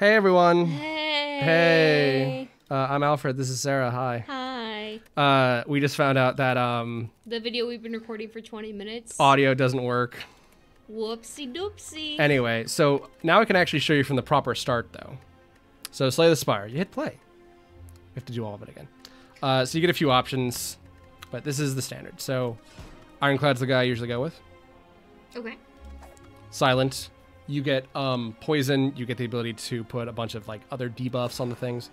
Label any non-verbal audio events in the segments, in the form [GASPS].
Hey everyone. Hey. Hey. Uh, I'm Alfred. This is Sarah. Hi. Hi. Uh, we just found out that um, The video we've been recording for 20 minutes. audio doesn't work. Whoopsie doopsie. Anyway, so now I can actually show you from the proper start though. So Slay the Spire. You hit play. You have to do all of it again. Uh, so you get a few options, but this is the standard. So Ironclad's the guy I usually go with. okay. Silent. You get um, poison. You get the ability to put a bunch of like other debuffs on the things.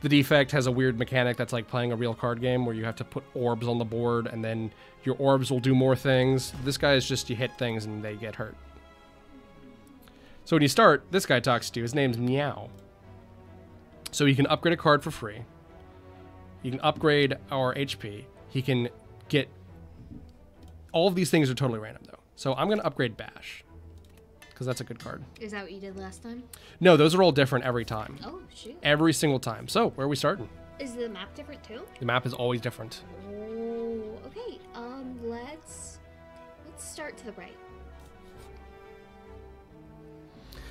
The defect has a weird mechanic that's like playing a real card game where you have to put orbs on the board and then your orbs will do more things. This guy is just you hit things and they get hurt. So when you start, this guy talks to you. His name's Meow. So he can upgrade a card for free. He can upgrade our HP. He can get. All of these things are totally random though. So I'm gonna upgrade Bash because that's a good card. Is that what you did last time? No, those are all different every time. Oh, shoot. Every single time. So where are we starting? Is the map different too? The map is always different. Oh, okay. Um, let's let's start to the right.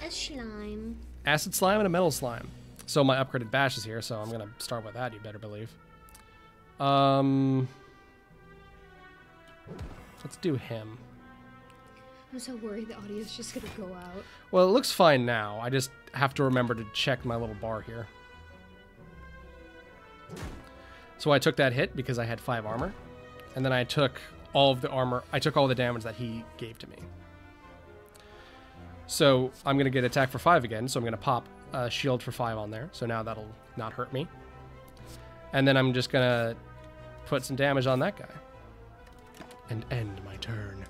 A slime. Acid slime and a metal slime. So my upgraded bash is here, so I'm gonna start with that. You better believe. Um, let's do him. I'm so worried the audio's just gonna go out. Well, it looks fine now. I just have to remember to check my little bar here. So I took that hit because I had five armor, and then I took all of the armor. I took all the damage that he gave to me. So I'm gonna get attack for five again. So I'm gonna pop a shield for five on there. So now that'll not hurt me. And then I'm just gonna put some damage on that guy, and end my turn.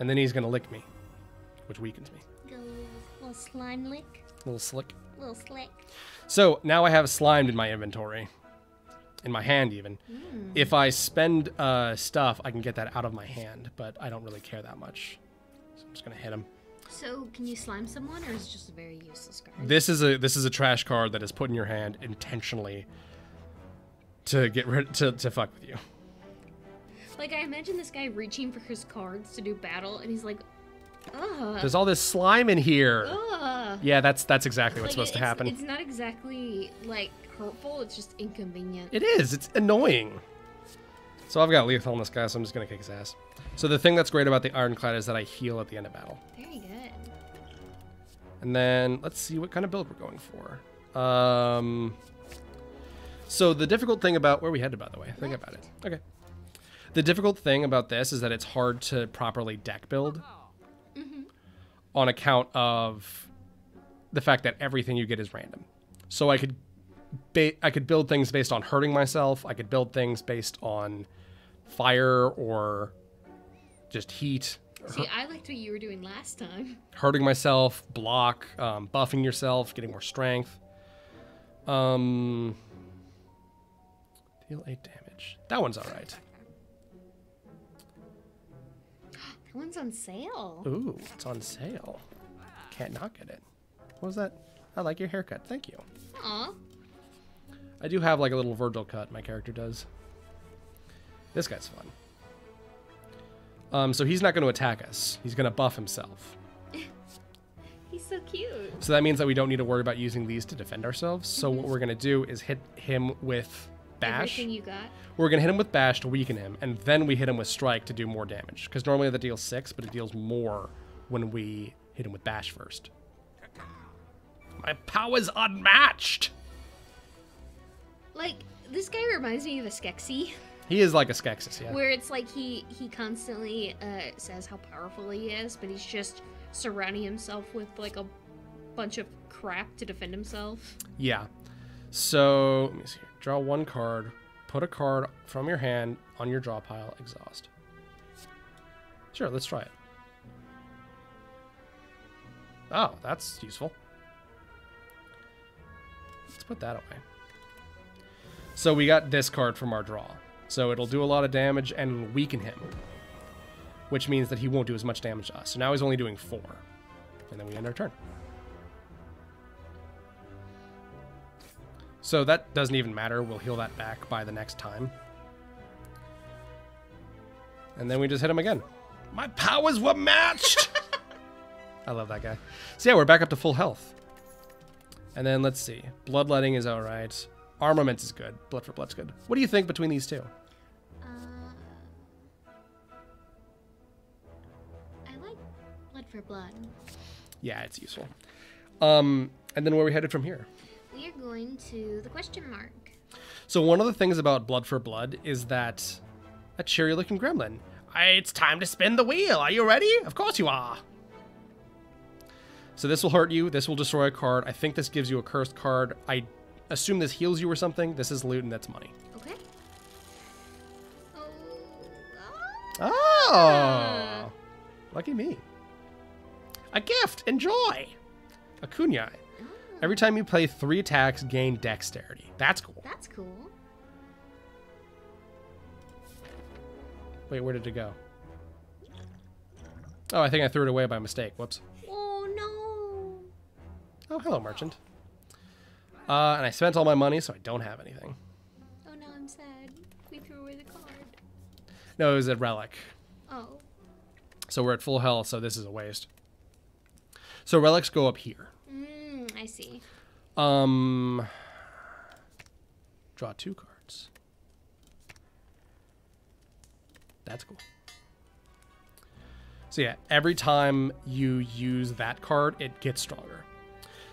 And then he's gonna lick me, which weakens me. Go little slime lick. A little slick. Little slick. So now I have slimed in my inventory, in my hand even. If I spend uh, stuff, I can get that out of my hand, but I don't really care that much. So I'm just gonna hit him. So, can you slime someone, or is it just a very useless card? This is a this is a trash card that is put in your hand intentionally to get rid to, to fuck with you. Like, I imagine this guy reaching for his cards to do battle, and he's like, ugh. There's all this slime in here. ugh. Yeah, that's that's exactly what's Like, supposed to happen. It's not exactly, like, hurtful, it's just inconvenient. It is. It's annoying. So I've got lethal on this guy, so I'm just gonna kick his ass. So the thing that's great about the Ironclad is that I heal at the end of battle. Very good. And then let's see what kind of build we're going for. Um, so the difficult thing about where are we headed, by the way, think about it. Okay. The difficult thing about this is that it's hard to properly deck build on account of the fact that everything you get is random. So I could, ba- I could build things based on hurting myself. I could build things based on fire or just heat See, I liked what you were doing last time. [LAUGHS] hurting myself, block, um, buffing yourself, getting more strength. Um, deal eight damage. That one's all right. That one's on sale. Ooh, it's on sale. Can't not get it. What was that? I like your haircut. Thank you. Aw. I do have like a little Virgil cut. My character does. This guy's fun. Um, so he's not going to attack us. He's going to buff himself. [LAUGHS] He's so cute. So that means that we don't need to worry about using these to defend ourselves. So what we're gonna do is hit him with bash. Everything you got. We're gonna hit him with bash to weaken him, and then we hit him with strike to do more damage. Because normally that deals six, but it deals more when we hit him with bash first. My power's unmatched. Like, this guy reminds me of a Skeksis, He is like a Skeksis, yeah. where it's like he he constantly uh, says how powerful he is, but he's just surrounding himself with like a bunch of crap to defend himself. Yeah. So let me see. Here. Draw one card. Put a card from your hand on your draw pile. Exhaust. Sure, let's try it. Oh, that's useful. Let's put that away. So we got this card from our draw. So it'll do a lot of damage and it'll weaken him. Which means that he won't do as much damage to us. So now he's only doing four. And then we end our turn. So that doesn't even matter. We'll heal that back by the next time. And then we just hit him again. My powers were matched! [LAUGHS] I love that guy. So yeah, we're back up to full health. And then let's see. Bloodletting is alright. Armament is good. Blood for blood's good. What do you think between these two? Uh, I like blood for blood. Yeah, it's useful. Um, and then where are we headed from here? We are going to the question mark. So one of the things about Blood for Blood is that a cheery looking gremlin. It's time to spin the wheel. Are you ready? Of course you are. So this will hurt you. This will destroy a card. I think this gives you a cursed card. I assume this heals you or something. This is loot and that's money. Okay. Oh. Oh, lucky me. A gift. Enjoy. A Kunai. Oh, Every time you play three attacks, gain dexterity. That's cool. That's cool. Wait, where did it go? Oh, I think I threw it away by mistake. Whoops. Oh no. Oh, hello, merchant. Uh, and I spent all my money, so I don't have anything. Oh no, I'm sad. We threw away the card. No, it was a relic. Oh. So we're at full health, so this is a waste. So relics go up here. I see. Um, draw two cards. That's cool. So yeah, every time you use that card, it gets stronger.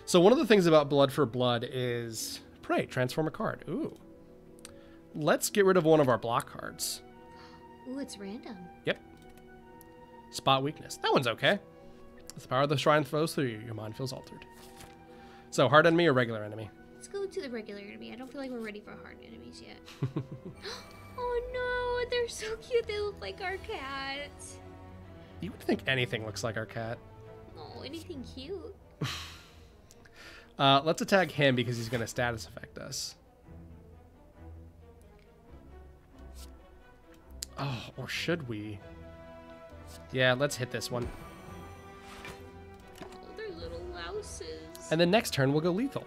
So one of the things about Blood for Blood is pray transform a card. Ooh. Let's get rid of one of our block cards. Ooh, it's random. Yep. Spot weakness. That one's okay. As the power of the shrine flows through you, your mind feels altered. So hard enemy or regular enemy? Let's go to the regular enemy. I don't feel like we're ready for hard enemies yet. [GASPS] oh no, they're so cute. They look like our cat. You would think anything looks like our cat. Oh, anything cute. [LAUGHS] Uh, let's attack him because he's going to status affect us. Oh, or should we? Yeah, let's hit this one. Oh, they're little louses. And then next turn, we'll go lethal.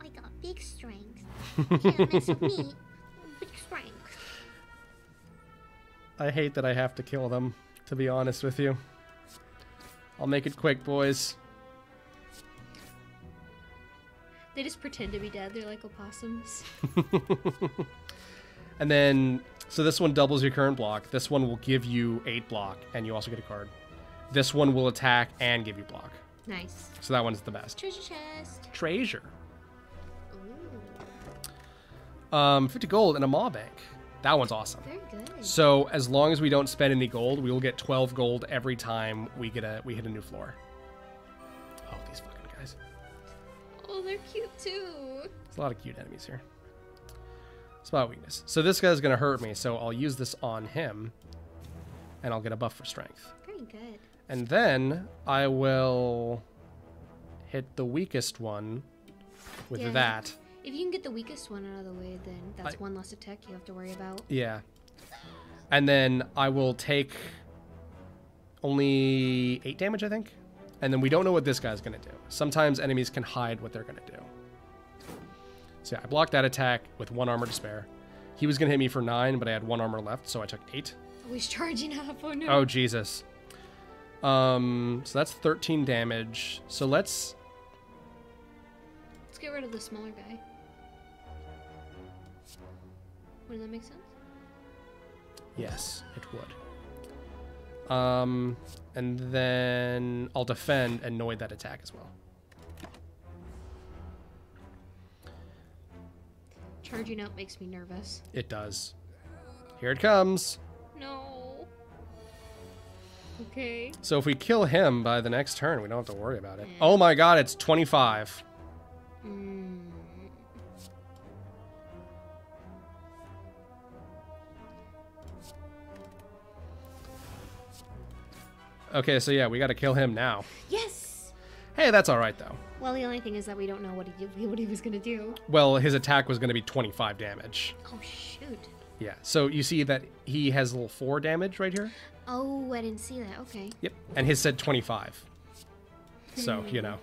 I got big strength. Can't mess with me. [LAUGHS] Big strength. I hate that I have to kill them, to be honest with you. I'll make it quick, boys. They just pretend to be dead. They're like opossums. [LAUGHS] And then, so this one doubles your current block. This one will give you 8 block, and you also get a card. This one will attack and give you block. Nice. So that one's the best. Treasure chest. Treasure. Ooh, Um, 50 gold and a maw bank. That one's awesome. very good. So as long as we don't spend any gold, we will get 12 gold every time we get a we hit a new floor. Oh, these fucking guys. Oh, they're cute too. There's a lot of cute enemies here. Spot weakness. So this guy's gonna hurt me, so I'll use this on him, and I'll get a buff for strength. Very good. And then I will hit the weakest one with Yeah. that. If you can get the weakest one out of the way, then that's I- one less attack you have to worry about. Yeah. And then I will take only eight damage, I think. And then we don't know what this guy's going to do. Sometimes enemies can hide what they're going to do. So yeah, I blocked that attack with one armor to spare. He was going to hit me for nine, but I had one armor left, so I took eight. Oh, he's charging up. Oh no. Oh, Jesus. Um, so that's 13 damage. So let's. Let's get rid of the smaller guy. Would that make sense? Yes, it would. Um, and then I'll defend and noid that attack as well. Charging up makes me nervous. It does. Here it comes. No. Okay. So if we kill him by the next turn, we don't have to worry about it. Oh my god, it's 25. Mm. Okay, so yeah, we got to kill him now. Yes. Hey, that's all right though. Well, the only thing is that we don't know what he did, [LAUGHS] what he was gonna do. Well, his attack was going to be 25 damage. Oh shoot. Yeah. So you see that he has a little 4 damage right here? Oh, I didn't see that. Okay. Yep. And his said 25. So, you know.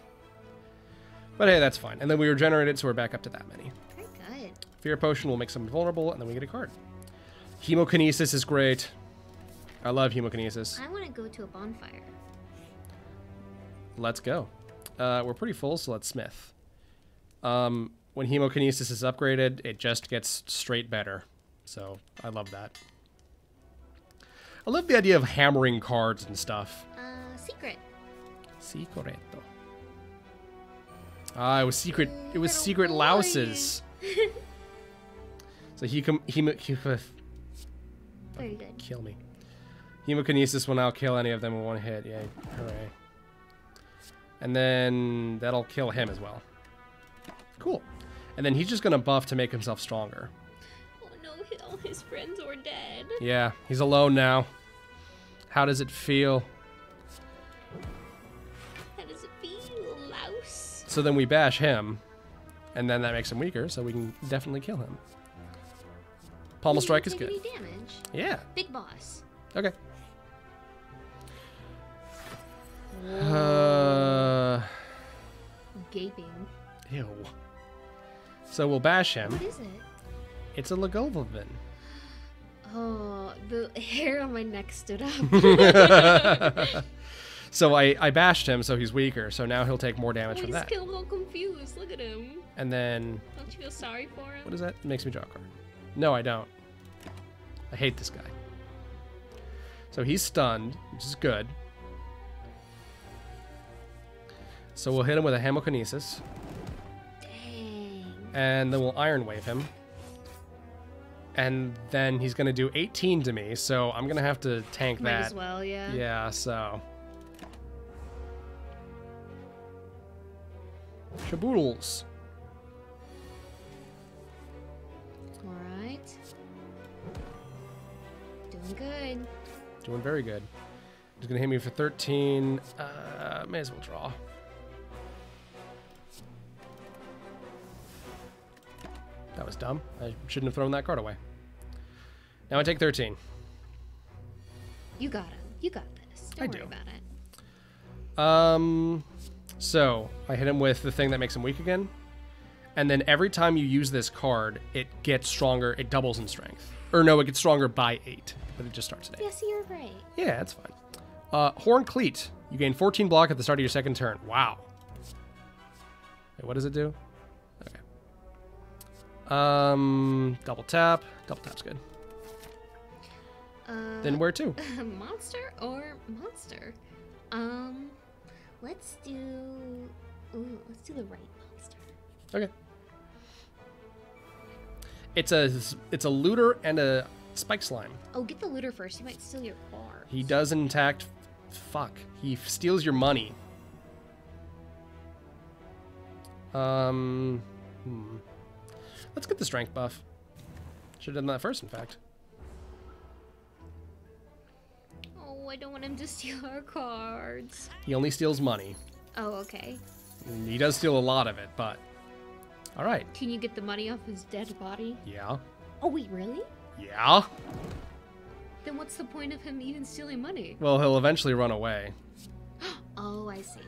But hey, that's fine. And then we regenerated, so we're back up to that many. Very good. Fear potion will make someone vulnerable, and then we get a card. Hemokinesis is great. I love hemokinesis. I want to go to a bonfire. Let's go. Uh, we're pretty full, so let's smith. Um, when hemokinesis is upgraded, it just gets straight better. So I love that. I love the idea of hammering cards and stuff. Uh, secret. Secreto. Ah, it was secret. It was Little secret boy. louses. [LAUGHS] so he can he, he [LAUGHS] Very good. kill me. Hemokinesis will now kill any of them in one hit. Yay! Hooray! And then that'll kill him as well. Cool. And then he's just gonna buff to make himself stronger. [LAUGHS] His friends are dead. Yeah, he's alone now. How does it feel? How does it feel, louse? So then we bash him, and then that makes him weaker, so we can definitely kill him. Pommel strike is good. Damage. Yeah. Big boss. Okay. Uh, Gaping. ew. So we'll bash him. What is it? It's a Lagavulin. Oh, the [LAUGHS] hair on my neck stood up. [LAUGHS] So I, I bashed him, so he's weaker. So now he'll take more damage oh, from he's that. still all confused. Look at him. And then Don't you feel sorry for him? what is that? makes me draw a card. No, I don't. I hate this guy. So he's stunned, which is good. So we'll hit him with a Hemokinesis, Dang. and then we'll Iron Wave him. And then he's gonna do 18 to me, so I'm gonna have to tank Might that. as well, yeah. Yeah, so. Shaboodles. All right. Doing good. Doing very good. He's gonna hit me for 13. Uh, may as well draw. Was dumb. I shouldn't have thrown that card away. Now I take 13. You got him. You got this. Don't I worry do. about it. Um, so I hit him with the thing that makes him weak again, and then every time you use this card, it gets stronger. It doubles in strength, or no, it gets stronger by eight, but it just starts at eight. Yes, you're right. Yeah, that's fine. Uh, Horn Cleat. You gain 14 block at the start of your second turn. Wow. Wait, what does it do? Um, double tap. Double tap's good. Uh, Then where to? [LAUGHS] monster or monster? Um, let's do. Ooh, let's do the right monster. Okay. It's a it's a looter and a spike slime. Oh, get the looter first. He might steal your car. He does intact. Fuck. He f- steals your money. Um. Hmm. Let's get the strength buff. Should have done that first, in fact. Oh, I don't want him to steal [LAUGHS] our cards. He only steals money. Oh, okay. He does steal a lot of it, but. All right. Can you get the money off his dead body? Yeah. Oh, wait, really? Yeah. Then what's the point of him even stealing money? Well, he'll eventually run away. [GASPS] Oh, I see.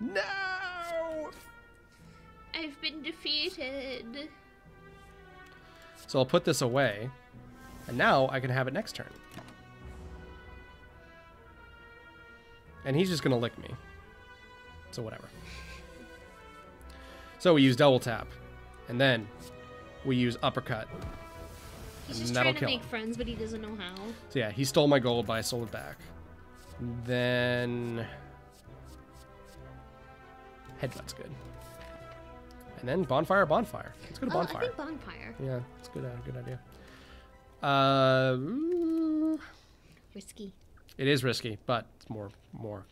No. I've been defeated. So I'll put this away, and now I can have it next turn. And he's just gonna lick me. So whatever. So we use double tap, and then we use uppercut. He's just trying to make him. friends, but he doesn't know how. So yeah, he stole my gold, but I stole it back. Then headbutt's good. And then bonfire, bonfire. Let's go to Oh, I bonfire. think bonfire. Yeah, it's good. Uh, good idea. Um, Risky. it is risky, but it's more more.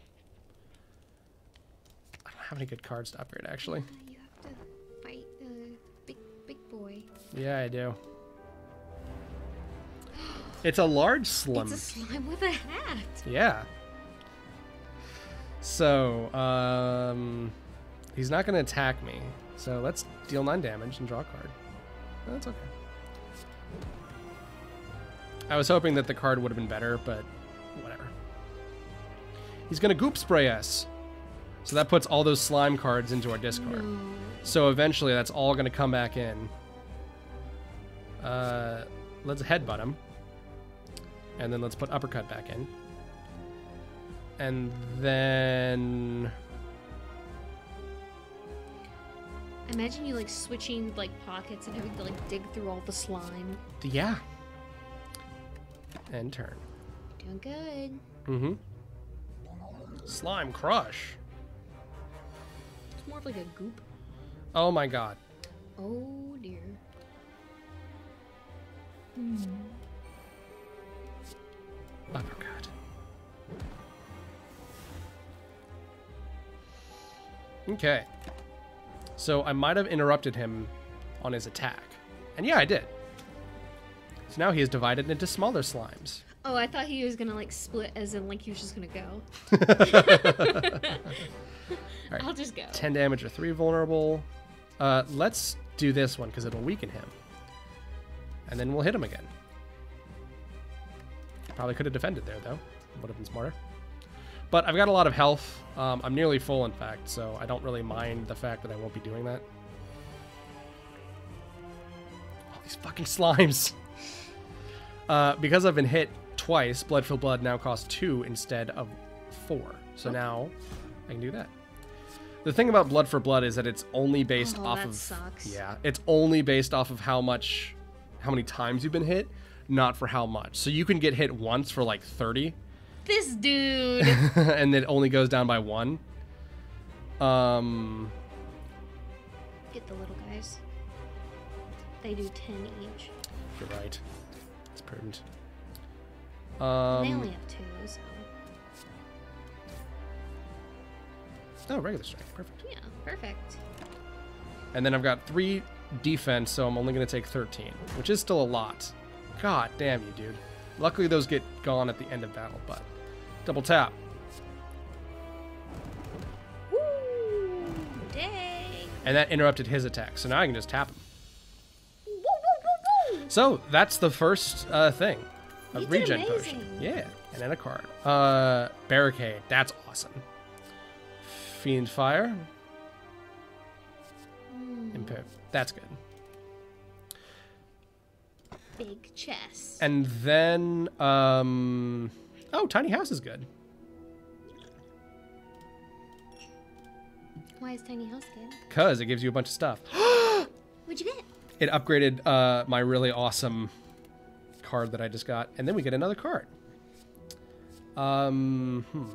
I don't have any good cards to upgrade, actually. Uh, you have to fight the big big boy. Yeah, I do. [GASPS] It's a large slum. It's a slime with a hat. Yeah. So, um, he's not going to attack me. So let's deal nine damage and draw a card. No, That's okay. I was hoping that the card would have been better, but whatever. He's going to goop spray us. So that puts all those slime cards into our discard. No. So eventually that's all going to come back in. Uh, let's headbutt him. And then let's put uppercut back in. And then Imagine you like switching like pockets and having to like dig through all the slime. yeah. And turn. Doing good. Mm-hmm. Slime crush. It's more of like a goop. Oh my god. Oh dear. Uppercut. Okay. So I might have interrupted him on his attack. And yeah, I did. So now he is divided into smaller slimes. Oh, I thought he was gonna like split as in like he was just gonna go. [LAUGHS] I'll just go. 10 damage or 3 vulnerable. Uh, let's do this one because it'll weaken him. And then we'll hit him again. Probably could have defended there, though. Would have been smarter. But I've got a lot of health. Um, I'm nearly full, in fact, so I don't really mind the fact that I won't be doing that. All these fucking [LAUGHS] slimes. Uh, because I've been hit twice, Blood for Blood now costs 2 instead of 4. So now I can do that. The thing about Blood for Blood is that it's only based Oh, off that of sucks. yeah, it's only based off of how much how many times you've been hit, not for how much. So you can get hit once for like 30 This dude. [LAUGHS] and it only goes down by 1. Um Get the little guys. They do ten each. you're right. It's prudent. they Um only have two, so Oh, regular strength. Perfect. yeah, perfect. And then I've got 3 defense, so I'm only going to take 13, which is still a lot. God damn you, dude. Luckily those get gone at the end of battle, but double tap. Woo! Dang! And that interrupted his attack. So now I can just tap him. Woo, woo! So that's the first uh, thing. A You regen potion. Yeah. And then a card. Uh, barricade. That's awesome. Fiend fire. Mm, Imp- That's good. big chest. And then, um, oh, tiny house is good. Why is tiny house good? Cause it gives you a bunch of stuff. [GASPS] What'd you get? It upgraded uh, my really awesome card that I just got, and then we get another card. Um, hmm.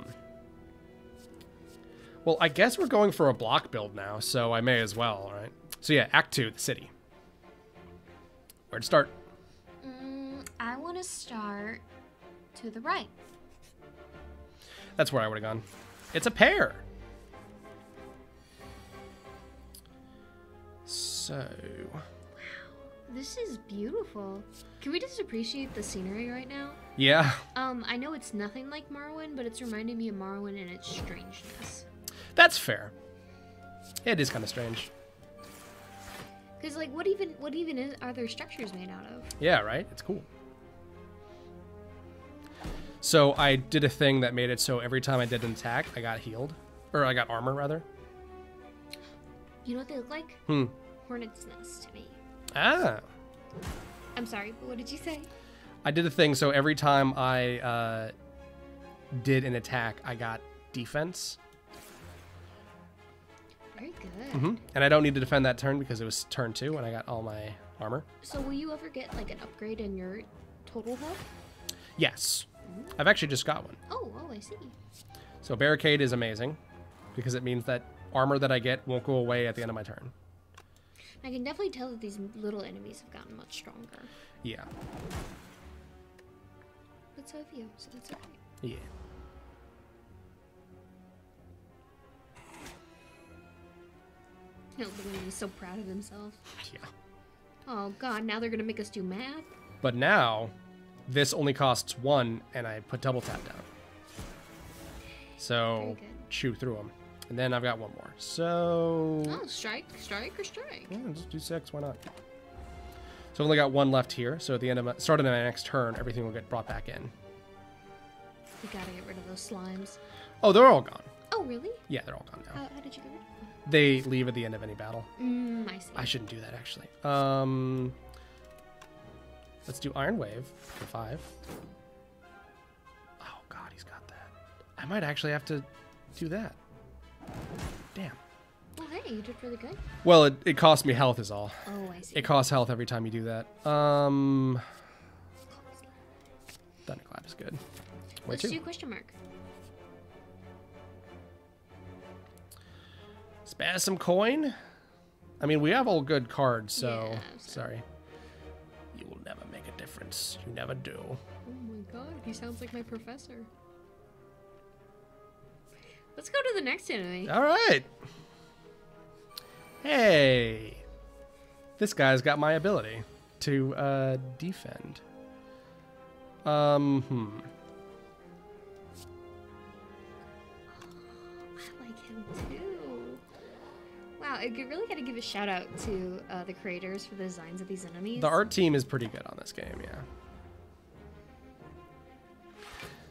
Well, I guess we're going for a block build now, so I may as well, right? So yeah, Act Two, the city. Where to start? Mm, I want to start to the right. That's where I would have gone. It's a pair. So, Wow. This is beautiful. Can we just appreciate the scenery right now? yeah, Um, I know it's nothing like Morrowind, but it's reminding me of Morrowind and its strangeness. that's fair. It is kind of strange. Cause like, what even, what even is, are their structures made out of? Yeah, right? It's cool. So I did a thing that made it so every time I did an attack, I got healed. Or I got armor, rather. You know what they look like? Hmm. Hornet's nest to me. Ah. I'm sorry, but what did you say? I did a thing so every time I uh, did an attack, I got defense. Very good. hmm And I don't need to defend that turn because it was turn two and I got all my armor. So will you ever get like an upgrade in your total health? Yes. I've actually just got one. Oh, oh, I see. So barricade is amazing because it means that armor that I get won't go away at the end of my turn. I can definitely tell that these little enemies have gotten much stronger. Yeah. But so have you, so that's okay. Yeah. No, the way he's so proud of himself. [LAUGHS] Yeah. Oh god, now they're gonna make us do math? But now, this only costs one, and I put double tap down. So chew through them, and then I've got one more. So Oh, strike, strike, or strike. yeah, just do six. Why not? So I've only got one left here. So at the end of my, start of my next turn, everything will get brought back in. We gotta get rid of those slimes. Oh, they're all gone. Oh, really? Yeah, they're all gone now. How, how did you get rid of them? They leave at the end of any battle. Mm, I see. I shouldn't do that actually. Um, let's do Iron Wave for five. I might actually have to do that. Damn. Well, hey, you did really good. Well, it, it costs me health is all. Oh, I see. It costs health every time you do that. Um, Thunderclap is good. Where Let's to? do question mark. Spaz some coin. I mean, we have all good cards, so Yeah, so- sorry. Will never make a difference. You never do. Oh my god, he sounds like my professor. Let's go to the next enemy. All right. Hey, this guy's got my ability to uh, defend. Um, hmm. I really gotta give a shout out to uh, the creators for the designs of these enemies. The art team is pretty good on this game, yeah.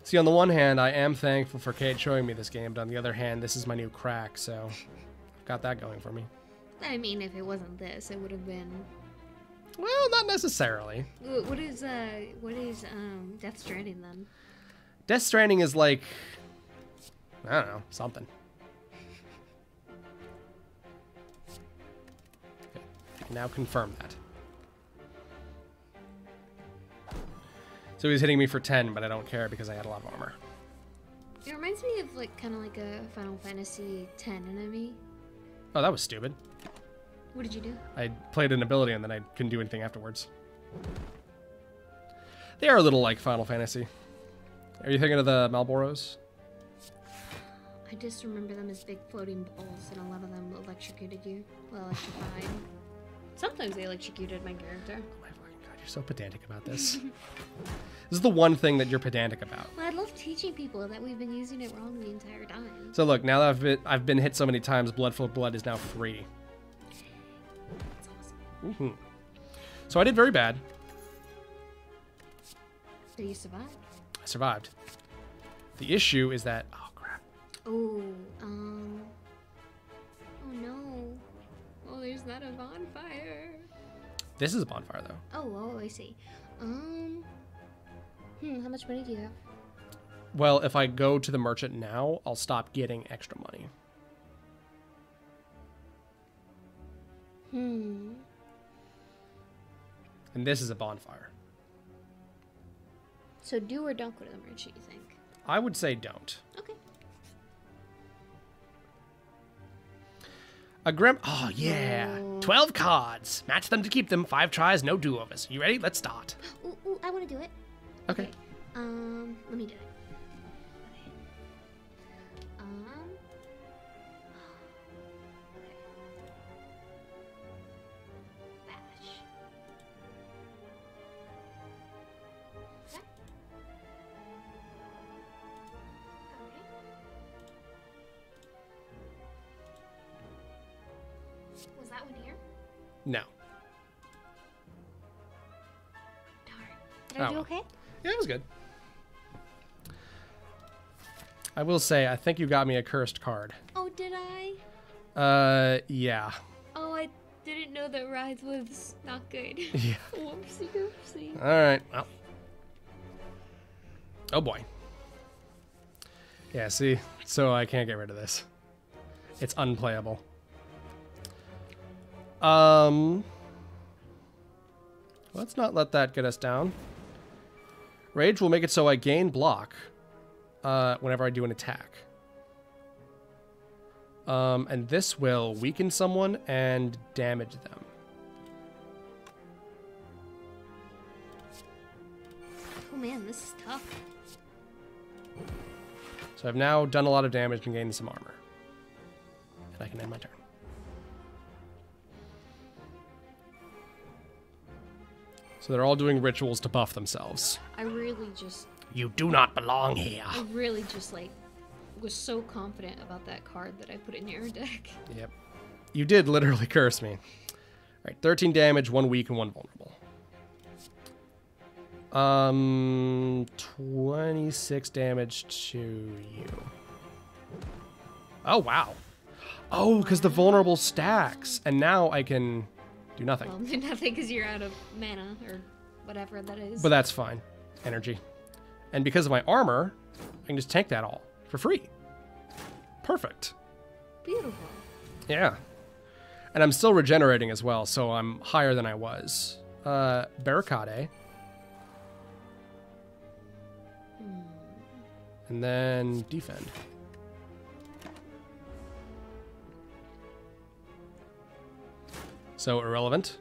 See, on the one hand, I am thankful for Kate showing me this game, but on the other hand, this is my new crack, so I've got that going for me. I mean, if it wasn't this, it would have been. Well, not necessarily. What is uh, what is um, Death Stranding then? Death Stranding is like, I don't know, something. Can now confirm that. So he's hitting me for 10, but I don't care because I had a lot of armor. It reminds me of like kind of like a Final Fantasy 10 enemy. Oh, that was stupid. What did you do? I played an ability and then I couldn't do anything afterwards. They are a little like Final Fantasy. Are you thinking of the Malboros? I just remember them as big floating balls, and a lot of them electrocuted you. Well, electrified. Sometimes they electrocuted my character. Oh my fucking god, you're so pedantic about this. [LAUGHS] this is the one thing that you're pedantic about. Well, I love teaching people that we've been using it wrong the entire time. So look, now that I've been, I've been hit so many times, Blood for Blood is now free. That's awesome. hmm So I did very bad. So you survived. I survived. The issue is that oh crap. Oh, um. There's not a bonfire. This is a bonfire though. Oh, oh, I see. Um. Hmm, how much money do you have? Well, if I go to the merchant now, I'll stop getting extra money. Hmm. And this is a bonfire. So do or don't go to the merchant, you think? I would say don't. Okay. A grim. Oh yeah, No. twelve cards. Match them to keep them. Five tries, no do overs. You ready? Let's start. Ooh, ooh, I want to do it. Okay. Um, let me do it. Will say, I think you got me a cursed card. Oh, did I? Uh, yeah. Oh, I didn't know that rides was not good. [LAUGHS] Yeah. [LAUGHS] Whoopsie doopsie. All right. Well. Oh boy. Yeah. See, so I can't get rid of this. It's unplayable. Um. Let's not let that get us down. Rage will make it so I gain block uh, whenever I do an attack. Um, and this will weaken someone and damage them. Oh man, this is tough. So I've now done a lot of damage and gained some armor. And I can end my turn. So they're all doing rituals to buff themselves. I really just, You do not belong here. I really just like was so confident about that card that I put in your deck. Yep. You did literally [LAUGHS] curse me. Alright, 13 damage, one weak, and one vulnerable. Um, 26 damage to you. Oh, wow. Oh, because the vulnerable stacks. And now I can do nothing. Well, [LAUGHS] nothing because you're out of mana or whatever that is. But that's fine. Energy. And because of my armor, I can just tank that all. for free. Perfect. Beautiful. Yeah. And I'm still regenerating as well, so I'm higher than I was. Uh, Barricade. And then defend. So irrelevant.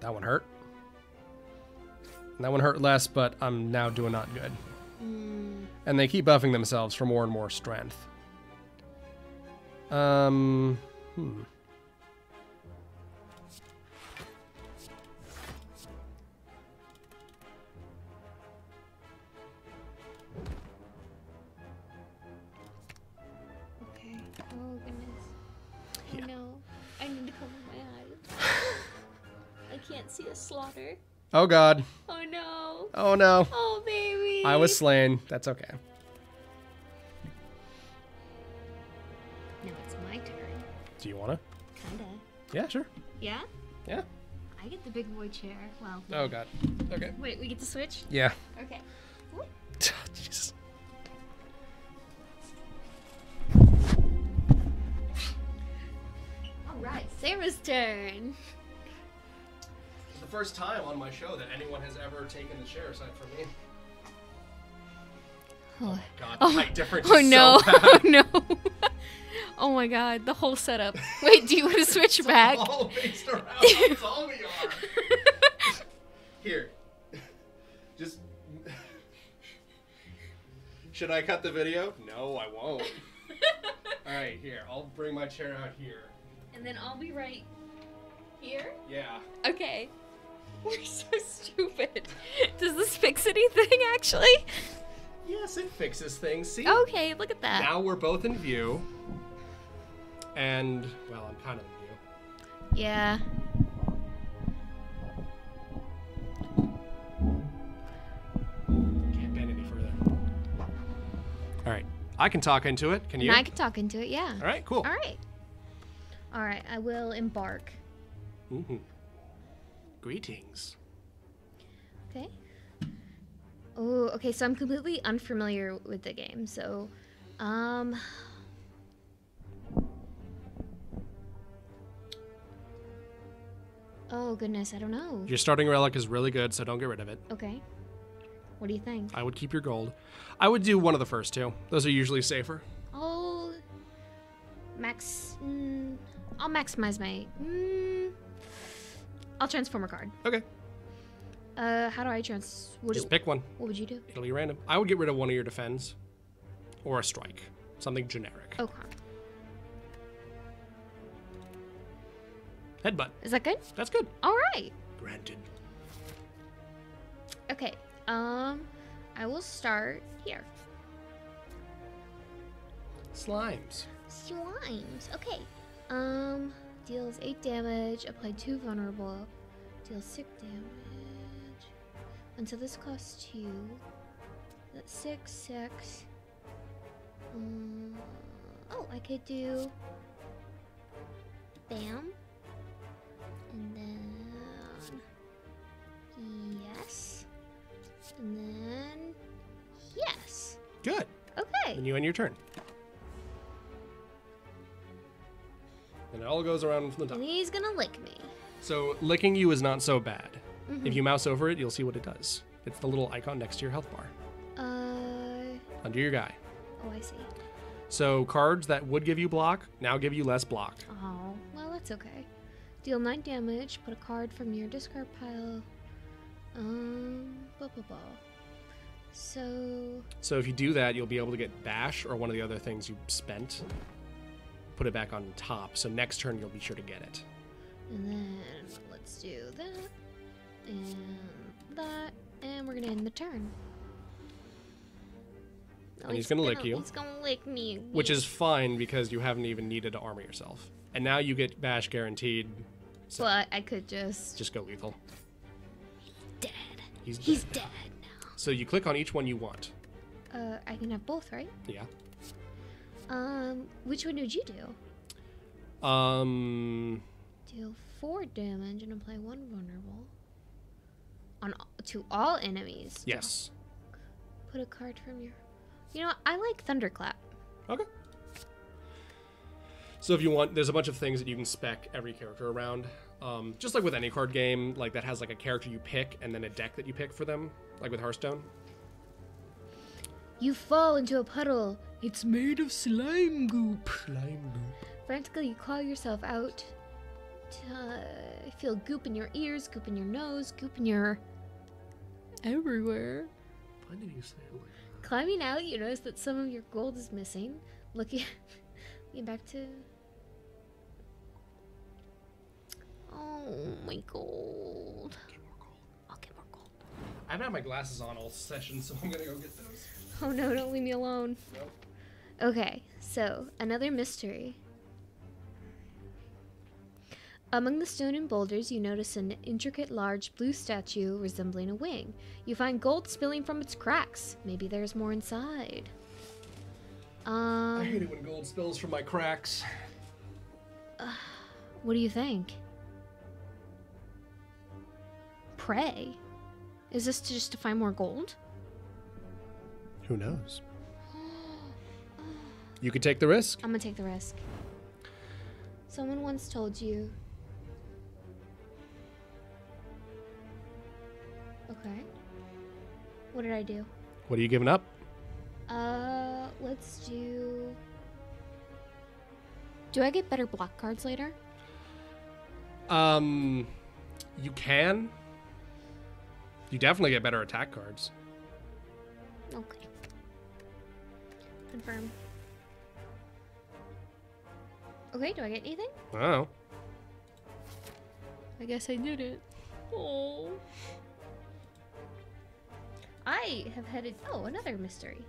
That one hurt. That one hurt less, but I'm now doing not good. Mm, And they keep buffing themselves for more and more strength. Um, hmm. okay. Oh goodness. Yeah. no. I need to cover my eyes. [LAUGHS] I can't see a slaughter. Oh god. Oh no. Oh no. Oh baby. I was slain. That's okay. Now it's my turn. Do you wanna? Kinda. Yeah, sure. Yeah? Yeah. I get the big boy chair. Well. Oh god. Okay. Wait, we get to switch? Yeah. Okay. [LAUGHS] Jesus. Alright, Sarah's turn. It's the first time on my show that anyone has ever taken the chair aside from me. Oh, my God, Oh. the height difference [LAUGHS] oh is no. so [LAUGHS] bad. Oh no. [LAUGHS] oh my god, the whole setup. Wait, do you want to switch back? All based around how tall we are. Here. Just. Should I cut the video? No, I won't. Alright, here. I'll bring my chair out here. and then I'll be right here. Yeah. Okay. [LAUGHS] We're so stupid. Does this fix anything actually? Yes, it fixes things. See? Okay, look at that. Now we're both in view. And, well, I'm kind of in view. Yeah. Can't bend any further. Alright. I can talk into it. Can you? And I can talk into it, yeah. Alright, cool. All right. All right, I will embark. Mhm. Greetings. Okay. Oh, okay, so I'm completely unfamiliar with the game. So, um Oh goodness, I don't know. Your starting relic is really good, so don't get rid of it. Okay. What do you think? I would keep your gold. I would do one of the first two. Those are usually safer. I'll max. Mm, I'll maximize my. Mm, I'll transform a card. Okay. Uh, how do I trans? What, Just do, pick one. what would you do? It'll be random. I would get rid of one of your defends. Or a strike. Something generic. Okay. Headbutt. Is that good? That's good. All right. Granted. Okay. Um, I will start here. Slimes. Slimes. Okay. Um, deals eight damage. Apply two vulnerable. Deals six damage. Until this costs two. That's six, six. Um, oh, I could do. Bam. And then. Yes. And then. Yes. Good. Okay. And you end your turn. And it all goes around from the And top. he's gonna lick me. So licking you is not so bad. Mhm. If you mouse over it, you'll see what it does. It's the little icon next to your health bar. Uh. Under your guy. Oh, I see. So cards that would give you block now give you less block. Oh, well, that's okay. Deal 9 damage, put a card from your discard pile. Um, blah blah blah. So, So if you do that, you'll be able to get bash or one of the other things you spent. Put it back on top. So next turn you'll be sure to get it. And then let's do that, and that, and we're gonna end the turn. Oh, And he's gonna lick you. He's gonna lick me. Which is fine because you haven't even needed to armor yourself. And now you get bash guaranteed. So But I could just. just go lethal. Dead. He's dead. He's now. dead So you click on each one you want. Uh, I can have both, right? Yeah. Um, which one would you do? Um. Deal four damage and apply one vulnerable on to all enemies. Yes. Put a card from your. You know. I like Thunderclap. Okay. So if you want, there's a bunch of things that you can spec every character around. Um, just like with any card game, like that has like a character you pick and then a deck that you pick for them, like with Hearthstone. You fall into a puddle. It's made of slime goop. Slime goop. Frantically, you claw yourself out. Uh, feel goop in your ears, goop in your nose, goop in your everywhere. Why did you say it like Climbing out, you notice that some of your gold is missing. Looking, [LAUGHS] looking back to. Oh my gold. Get more gold. I'll get more gold. I haven't had my glasses on all session, so I'm gonna go get those. Oh no, don't leave me alone. Nope. Okay, so another mystery. Among the stone and boulders, you notice an intricate, large blue statue resembling a wing. You find gold spilling from its cracks. Maybe there's more inside. Um, I hate it when gold spills from my cracks. [SIGHS] what do you think? Pray? Is this to just to find more gold? Who knows? [GASPS] You could take the risk. I'm gonna take the risk. Someone once told you. Okay. What did I do? What are you giving up? Uh, let's do. Do I get better block cards later? Um, you can. You definitely get better attack cards. Okay. Confirm. Okay, do I get anything? Oh. I guess I did it. Oh. I have headed. Oh, another mystery.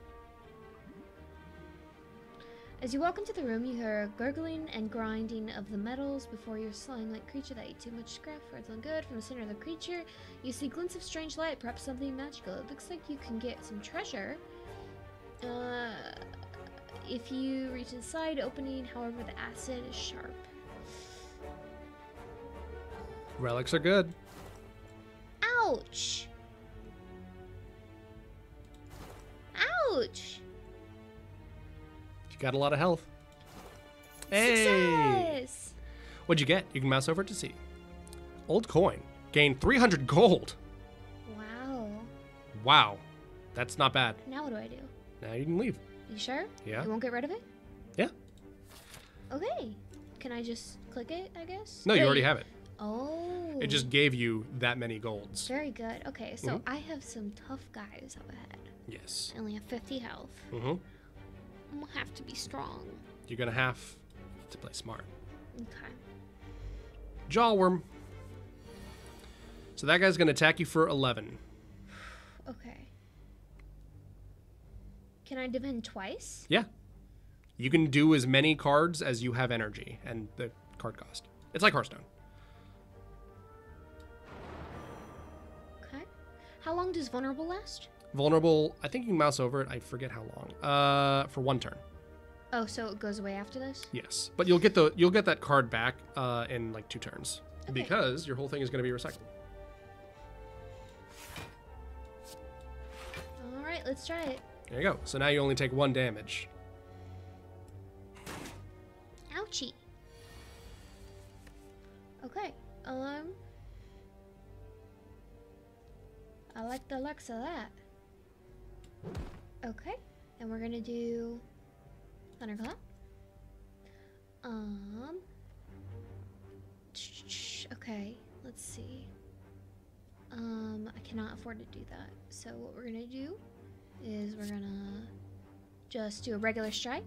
As you walk into the room, you hear a gurgling and grinding of the metals before your slime-like creature that ate too much scrap for its own good. From the center of the creature, you see glints of strange light, perhaps something magical. It looks like you can get some treasure. Uh, if you reach inside, opening, however, the acid is sharp. Relics are good. Ouch! Ouch! You got a lot of health. Hey! Success! What'd you get? You can mouse over to see. Old coin. Gain 300 gold. Wow. Wow. That's not bad. Now what do I do? Now you can leave. You sure? Yeah. You won't get rid of it? Yeah. Okay. Can I just click it, I guess? No, you already have it. Oh. It just gave you that many golds. Very good. Okay, so Mhm. I have some tough guys up ahead. Yes. I only have 50 health. Mm-hmm. I'm gonna have to be strong. You're gonna have to play smart. Okay. Jaw Worm. So that guy's gonna attack you for 11. Okay. Can I defend twice? Yeah. You can do as many cards as you have energy and the card cost. It's like Hearthstone. How long does vulnerable last? Vulnerable, I think you can mouse over it. I forget how long. Uh, for one turn. Oh, so it goes away after this? Yes, but you'll get the you'll get that card back uh, in like two turns Okay. because your whole thing is going to be recycled. All right, let's try it. There you go. So now you only take one damage. Ouchie. Okay. Um. I like the looks of that. Okay. And we're gonna do thunderclap. Um. Okay. Let's see. Um, I cannot afford to do that. So what we're gonna do is we're gonna just do a regular strike.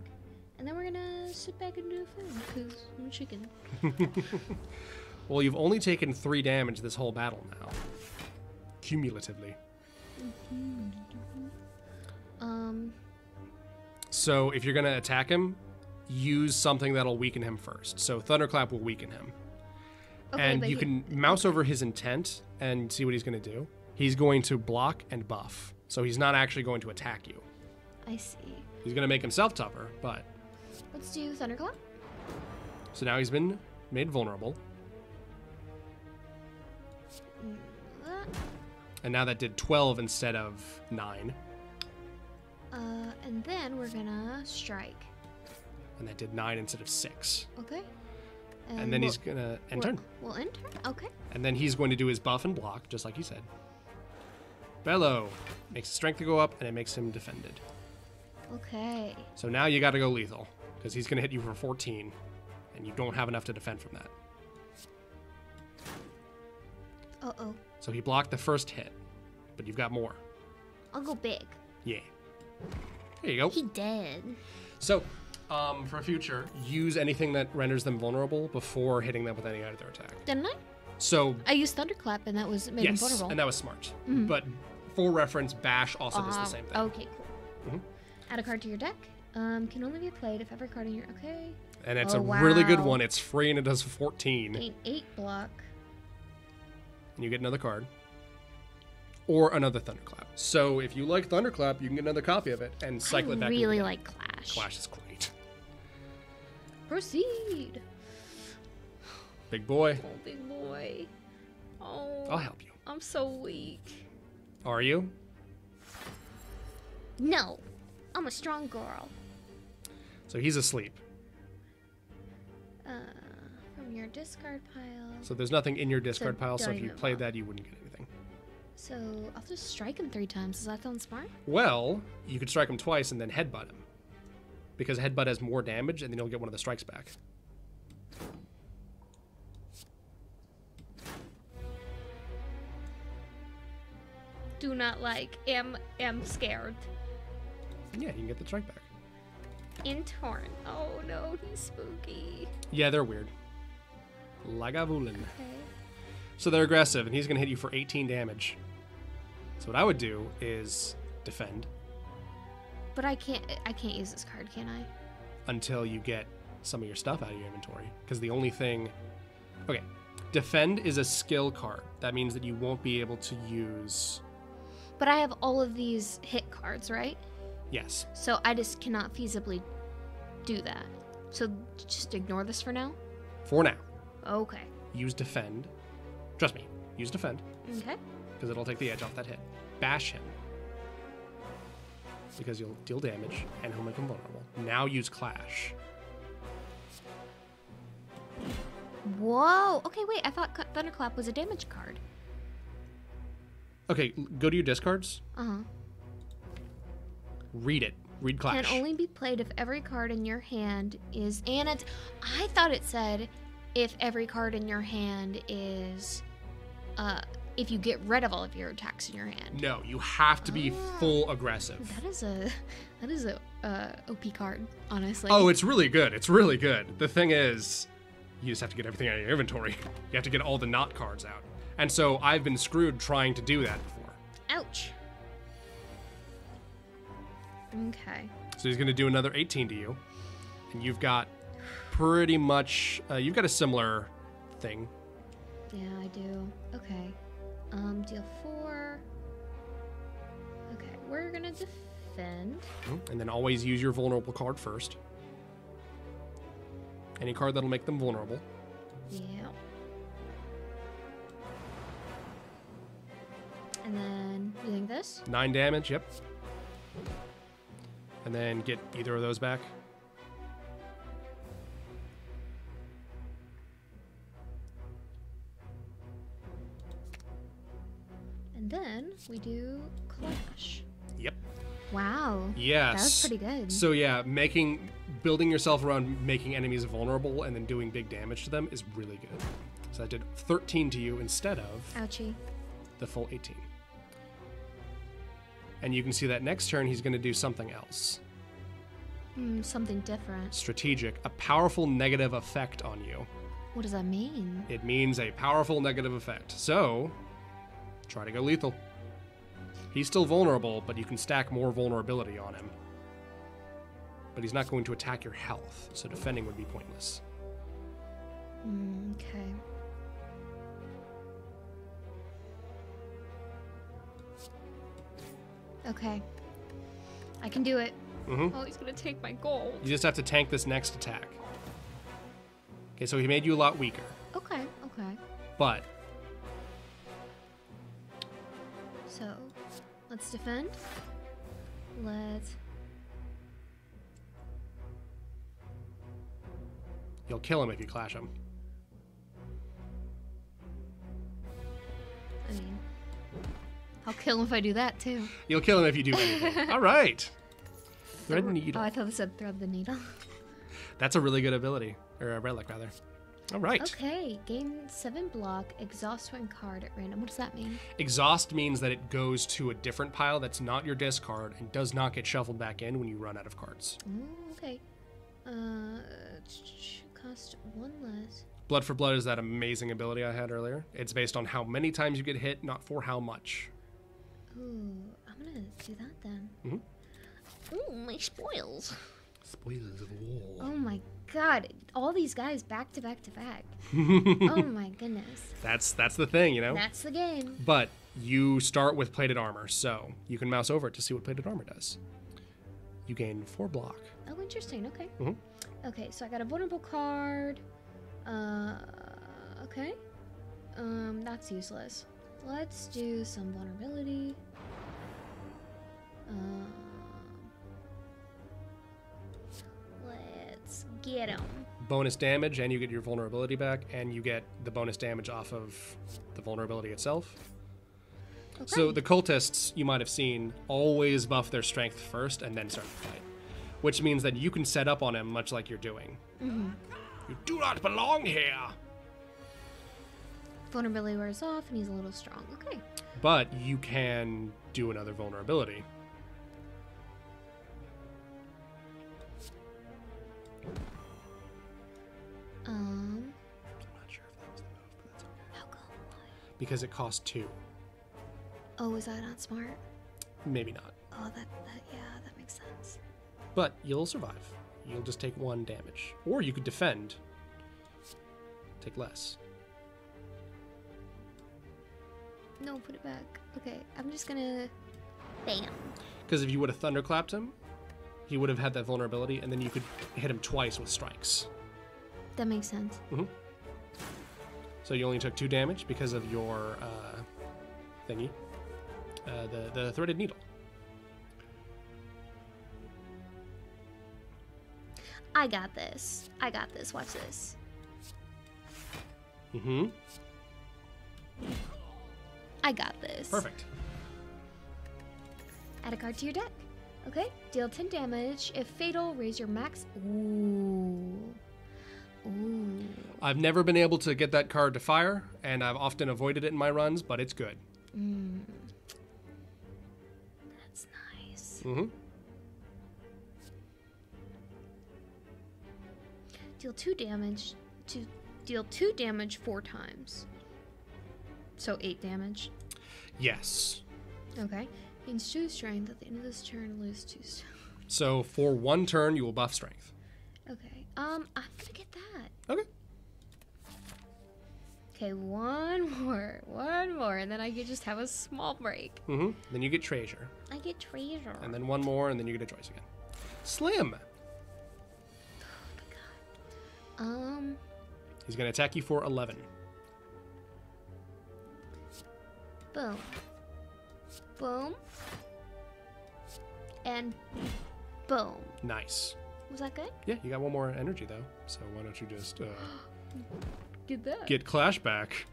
And then we're gonna sit back and do a food because I'm a chicken. [LAUGHS] Well, you've only taken three damage this whole battle now, cumulatively. Um, So if you're going to attack him, use something that'll weaken him first. So Thunderclap will weaken him. okay, and you he- can mouse over his intent and see what he's going to do. He's going to block and buff. So he's not actually going to attack you. I see. He's going to make himself tougher, but Let's do thunderclap. so now he's been made vulnerable. And now that did 12 instead of 9. Uh, and then we're gonna strike. And that did nine instead of six. Okay. And, then we'll- he's gonna we'll- enter. We'll enter. Okay. And then he's going to do his buff and block, just like he said. Bellow makes his strength to go up, and it makes him defended. Okay. So now you got to go lethal, because he's going to hit you for 14, and you don't have enough to defend from that. Uh oh. So he blocked the first hit, but you've got more. I'll go big. Yeah. There you go. He dead. So, um, for a future, use anything that renders them vulnerable before hitting them with any other attack. Didn't I? So, I used thunderclap and that was made yes, vulnerable. and that was smart. Mhm. But for reference, Bash also does the Uh, same thing. Okay, cool. Mhm. Add a card to your deck. Um, can only be played if every card in your okay. And it's Oh, a really good one. It's free and it does 14. Eight eight block. And you get another card or another thunderclap. So if you like thunderclap, you can get another copy of it and cycle I it back. really into like Clash. Clash is great. Proceed. Big boy, Oh, big boy. Oh, I'll help you. I'm so weak. Are you? No, I'm a strong girl. So he's asleep. Uh, from your discard pile. So there's nothing in your discard pile. So if you play that, you wouldn't get anything. So I'll just strike him three times. Does that sound smart? Well, you could strike him twice and then headbutt him. Because headbutt has more damage, and then you'll get one of the strikes back. Do not like. Am am scared. Yeah, you can get the strike back. In torn. Oh no, he's spooky. Yeah, they're weird. Lagavulin. Okay. So they're aggressive, and he's going to hit you for 18 damage. So what I would do is defend But I can't. I can't use this card, can I? until you get some of your stuff out of your inventory. Because the only thing. Okay. Defend is a skill card. That means that you won't be able to use. But I have all of these hit cards, right? Yes. So I just cannot feasibly do that. So just ignore this for now. For now, Okay. use defend. Trust me, use defend. Okay. Because it'll take the edge off that hit. Bash him. Because you'll deal damage and he'll make him vulnerable. Now use clash. Whoa. Okay, wait. I thought Thunderclap was a damage card. Okay, go to your discards. Uh huh. Read it. Read clash. It can only be played if every card in your hand is. And it's. I thought it said if every card in your hand is. Uh, if you get rid of all of your attacks in your hand. No, you have to be Ah. full aggressive. That is a. [LAUGHS] That is a uh, OP card, honestly. Oh, it's really good. It's really good. The thing is, you just have to get everything out of your inventory. [LAUGHS] You have to get all the not cards out. And so I've been screwed trying to do that before. Ouch. Okay. So he's going to do another 18 to you. And you've got pretty much, uh, you've got a similar thing. Yeah, I do. Okay. Um, deal four. Okay, we're gonna defend. And then always use your vulnerable card first. Any card that'll make them vulnerable. Yeah. And then using this. Nine damage, yep. And then get either of those back. Then we do clash. Yep. Wow. Yes. That was pretty good. So yeah, making building yourself around making enemies vulnerable and then doing big damage to them is really good. So I did 13 to you instead of Ouchie. the full 18. And you can see that next turn he's going to do something else. Hmm, something different. Strategic, a powerful negative effect on you. What does that mean? It means a powerful negative effect. So, try to go lethal. He's still vulnerable, but you can stack more vulnerability on him. But he's not going to attack your health, so defending would be pointless. Hmm, okay. Okay. I can do it. hmm Oh, he's gonna take my gold. You just have to tank this next attack. Okay, so he made you a lot weaker, Okay, okay. but let's defend. let's. You'll kill him if you clash him. I mean, I'll kill him if I do that too. You'll kill him if you do anything. [LAUGHS] All right. Thread needle. Oh, I thought it said thread the needle. That's a really good ability, or a relic rather. All right. okay, gain seven block, exhaust one card at random. What does that mean? Exhaust means that it goes to a different pile that's not your discard and does not get shuffled back in when you run out of cards. Ooh, okay. Uh, cost one less. Blood for Blood is that amazing ability I had earlier. It's based on how many times you get hit, not for how much. Ooh, I'm gonna do that then. Mhm. Ooh, my spoils. Spoils of war. Oh my god, all these guys back to back to back. [LAUGHS] oh my goodness. That's that's the thing, you know. That's the game. But you start with plated armor, so you can mouse over it to see what plated armor does. You gain four block. Oh, interesting. Okay. Mhm. Okay, so I got a vulnerable card. Uh, okay. Um, that's useless. Let's do some vulnerability. Um, get him. Bonus damage, and you get your vulnerability back, and you get the bonus damage off of the vulnerability itself. Okay. So the cultists you might have seen always buff their strength first and then start the fight, which means that you can set up on him much like you're doing. Mhm. You do not belong here. vulnerability wears off, and he's a little strong. Okay. But you can do another vulnerability. Um, I'm not sure if that was the move, but that's okay. how come? Because it costs two. Oh, is that not smart? Maybe not. Oh, that, that, yeah, that makes sense. But you'll survive. You'll just take one damage. Or you could defend. Take less. No, put it back. Okay, I'm just gonna. Bam. Because if you would have thunderclapped him, he would have had that vulnerability, and then you could hit him twice with strikes. That makes sense. So you only took two damage because of your uh, thingy, uh, the the threaded needle. I got this. I got this. Watch this. Mm-hmm. I got this. Perfect. Add a card to your deck. Okay. Deal 10 damage. If fatal, raise your max. Ooh. Ooh. I've never been able to get that card to fire, and I've often avoided it in my runs, but it's good. Mm. That's nice. Mm-hmm. Deal 2 damage. To deal 2 damage 4 times. So 8 damage. Yes. Okay. Gains 2 strength. At the end of this turn, lose 2 strength. So for one turn, you will buff strength. Um, I'm gonna get that. Okay. Okay, one [LAUGHS] more, one more, and then I could just have a small break. Mm-hmm. Then you get treasure, I get treasure. and then one more, and then you get a choice again. Slim. Oh my god. Um, He's gonna attack you for eleven. boom, boom, and boom. Nice. Was that good? Yeah, you got one more energy though. So why don't you just uh, [GASPS] Get that. get clash back?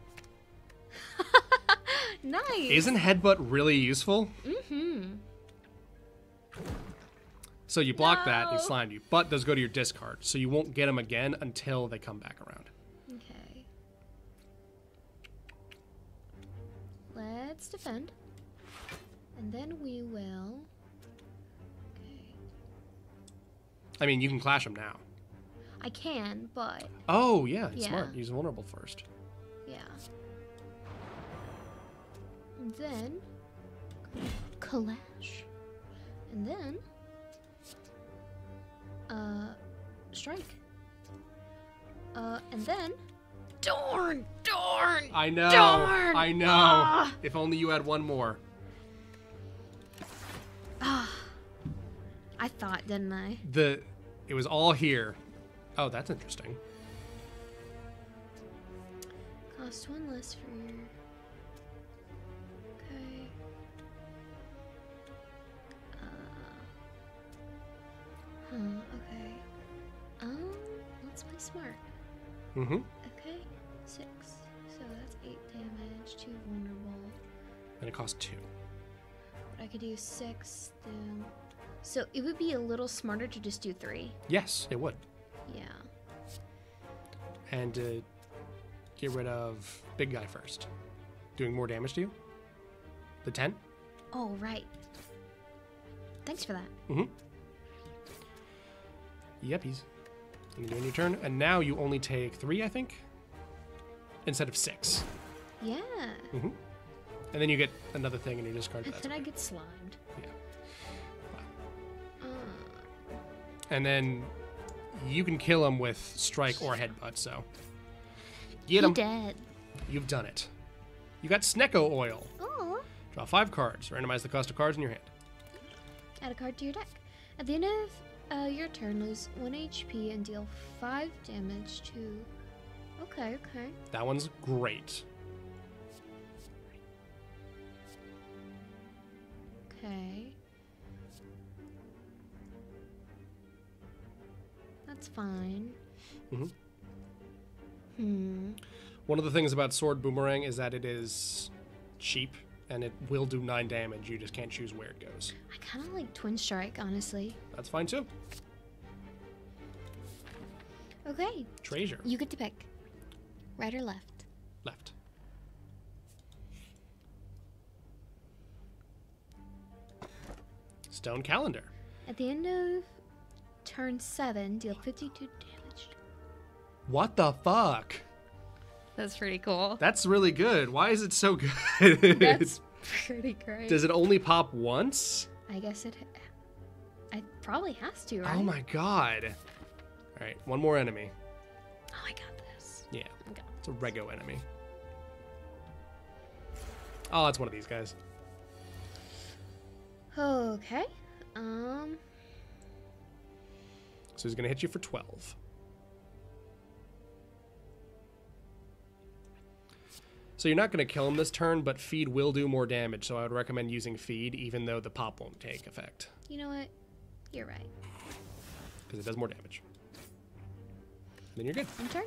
[LAUGHS] nice. Isn't headbutt really useful? Mm-hmm. So you block that, he No. slimed you, but those go to your discard, so you won't get them again until they come back around. Okay. Let's defend, and then we will. I mean, you can clash them now. I can, but Oh yeah, Yeah. smart. Use vulnerable first. Yeah. And then clash. And then uh strike. Uh and then darn darn I know. Darn! I know. Ah. If only you had one more. ah I thought, didn't I? The it was all here. Oh, that's interesting. Cost one less for your Okay. Uh, Uh, okay. Um, let's play smart. Mm-hmm. Okay, six. So that's eight damage, two vulnerable. And it costs two. But I could do six, then. So it would be a little smarter to just do three. Yes, it would. Yeah. And uh, get rid of big guy first. Doing more damage to you. The 10? Oh, right. Thanks for that. Mm-hmm. Yep, he's gonna do a turn. And now you only take three, I think? Instead of six. Yeah. Mm-hmm. And then you get another thing in your discard. And then I get slimed. And then you can kill him with strike or headbutt, so. Get him. dead. You've done it. You got Snecko Oil. Oh. Draw five cards. Randomize the cost of cards in your hand. Add a card to your deck. At the end of uh, your turn, lose one HP and deal five damage to. Okay, okay. That one's great. Okay. That's fine. Mhm. Hmm. One of the things about Sword Boomerang is that it is cheap and it will do nine damage. You just can't choose where it goes. I kind of like Twin Strike, honestly. That's fine too. Okay, Treasure. you get to pick. Right or left? Left. Stone Calendar. At the end of turn seven, deal 52 damage. What the fuck? That's pretty cool. That's really good. Why is it so good? That's [LAUGHS] pretty great. Does it only pop once? I guess it. I probably has to, right? Oh my god. All right, one more enemy. Oh, I got this. Yeah, Okay. it's a Rego enemy. Oh, it's one of these guys. Okay. Um. So he's gonna hit you for 12. So you're not gonna kill him this turn, but feed will do more damage, so I would recommend using feed, even though the pop won't take effect. You know what? You're right. Because it does more damage. Then you're good. In turn.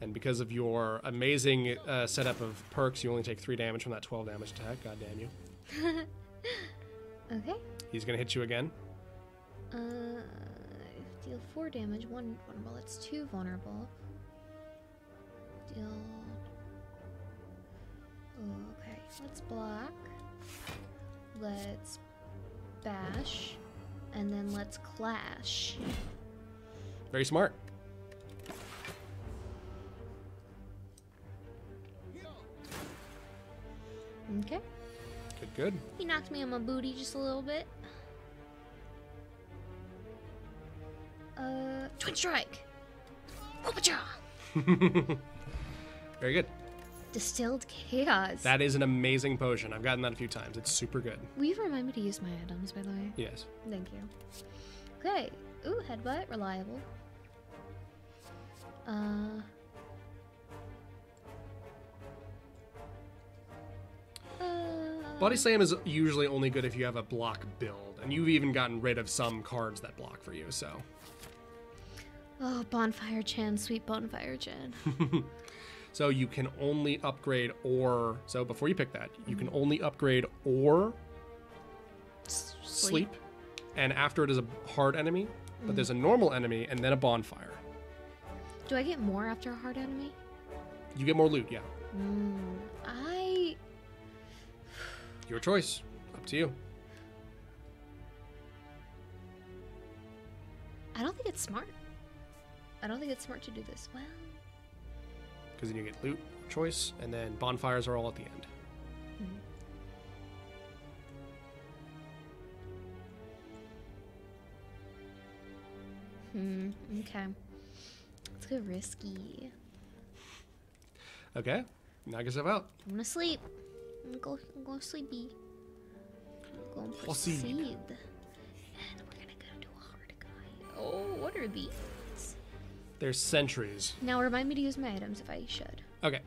And because of your amazing uh, setup of perks, you only take 3 damage from that 12 damage attack. God damn you. [LAUGHS] Okay. He's gonna hit you again. Uh, deal four damage. One vulnerable. That's two vulnerable. Deal. Okay. Let's block. Let's bash, and then let's clash. Very smart. Okay. Good, good. He knocked me on my booty just a little bit. Twin strike. Opacha. [LAUGHS] Very good. Distilled chaos. That is an amazing potion. I've gotten that a few times. It's super good. Will you remind me to use my items, by the way? Yes. Thank you. Okay. Ooh, headbutt, reliable. Uh. Uh, Body Slam is usually only good if you have a block build, and you've even gotten rid of some cards that block for you, so. Oh, Bonfire Chan, sweet Bonfire Chan. [LAUGHS] So you can only upgrade or. So before you pick that, you can only upgrade or S- sleep, and after it is a hard enemy, but there's a normal enemy and then a bonfire. Do I get more after a hard enemy? You get more loot, yeah. Mm, I. Your choice. Up to you. I don't think it's smart. I don't think it's smart to do this. Well, Because then you get loot, choice, and then bonfires are all at the end. hmm. Okay. Let's go risky. Okay. Knock yourself out. I'm gonna sleep. I'm gonna go, I'm going sleepy. I'm going Proceed. proceed. And we're gonna go to a hard guy. Oh, what are these? There's sentries. Now remind me to use my items if I should. Okay.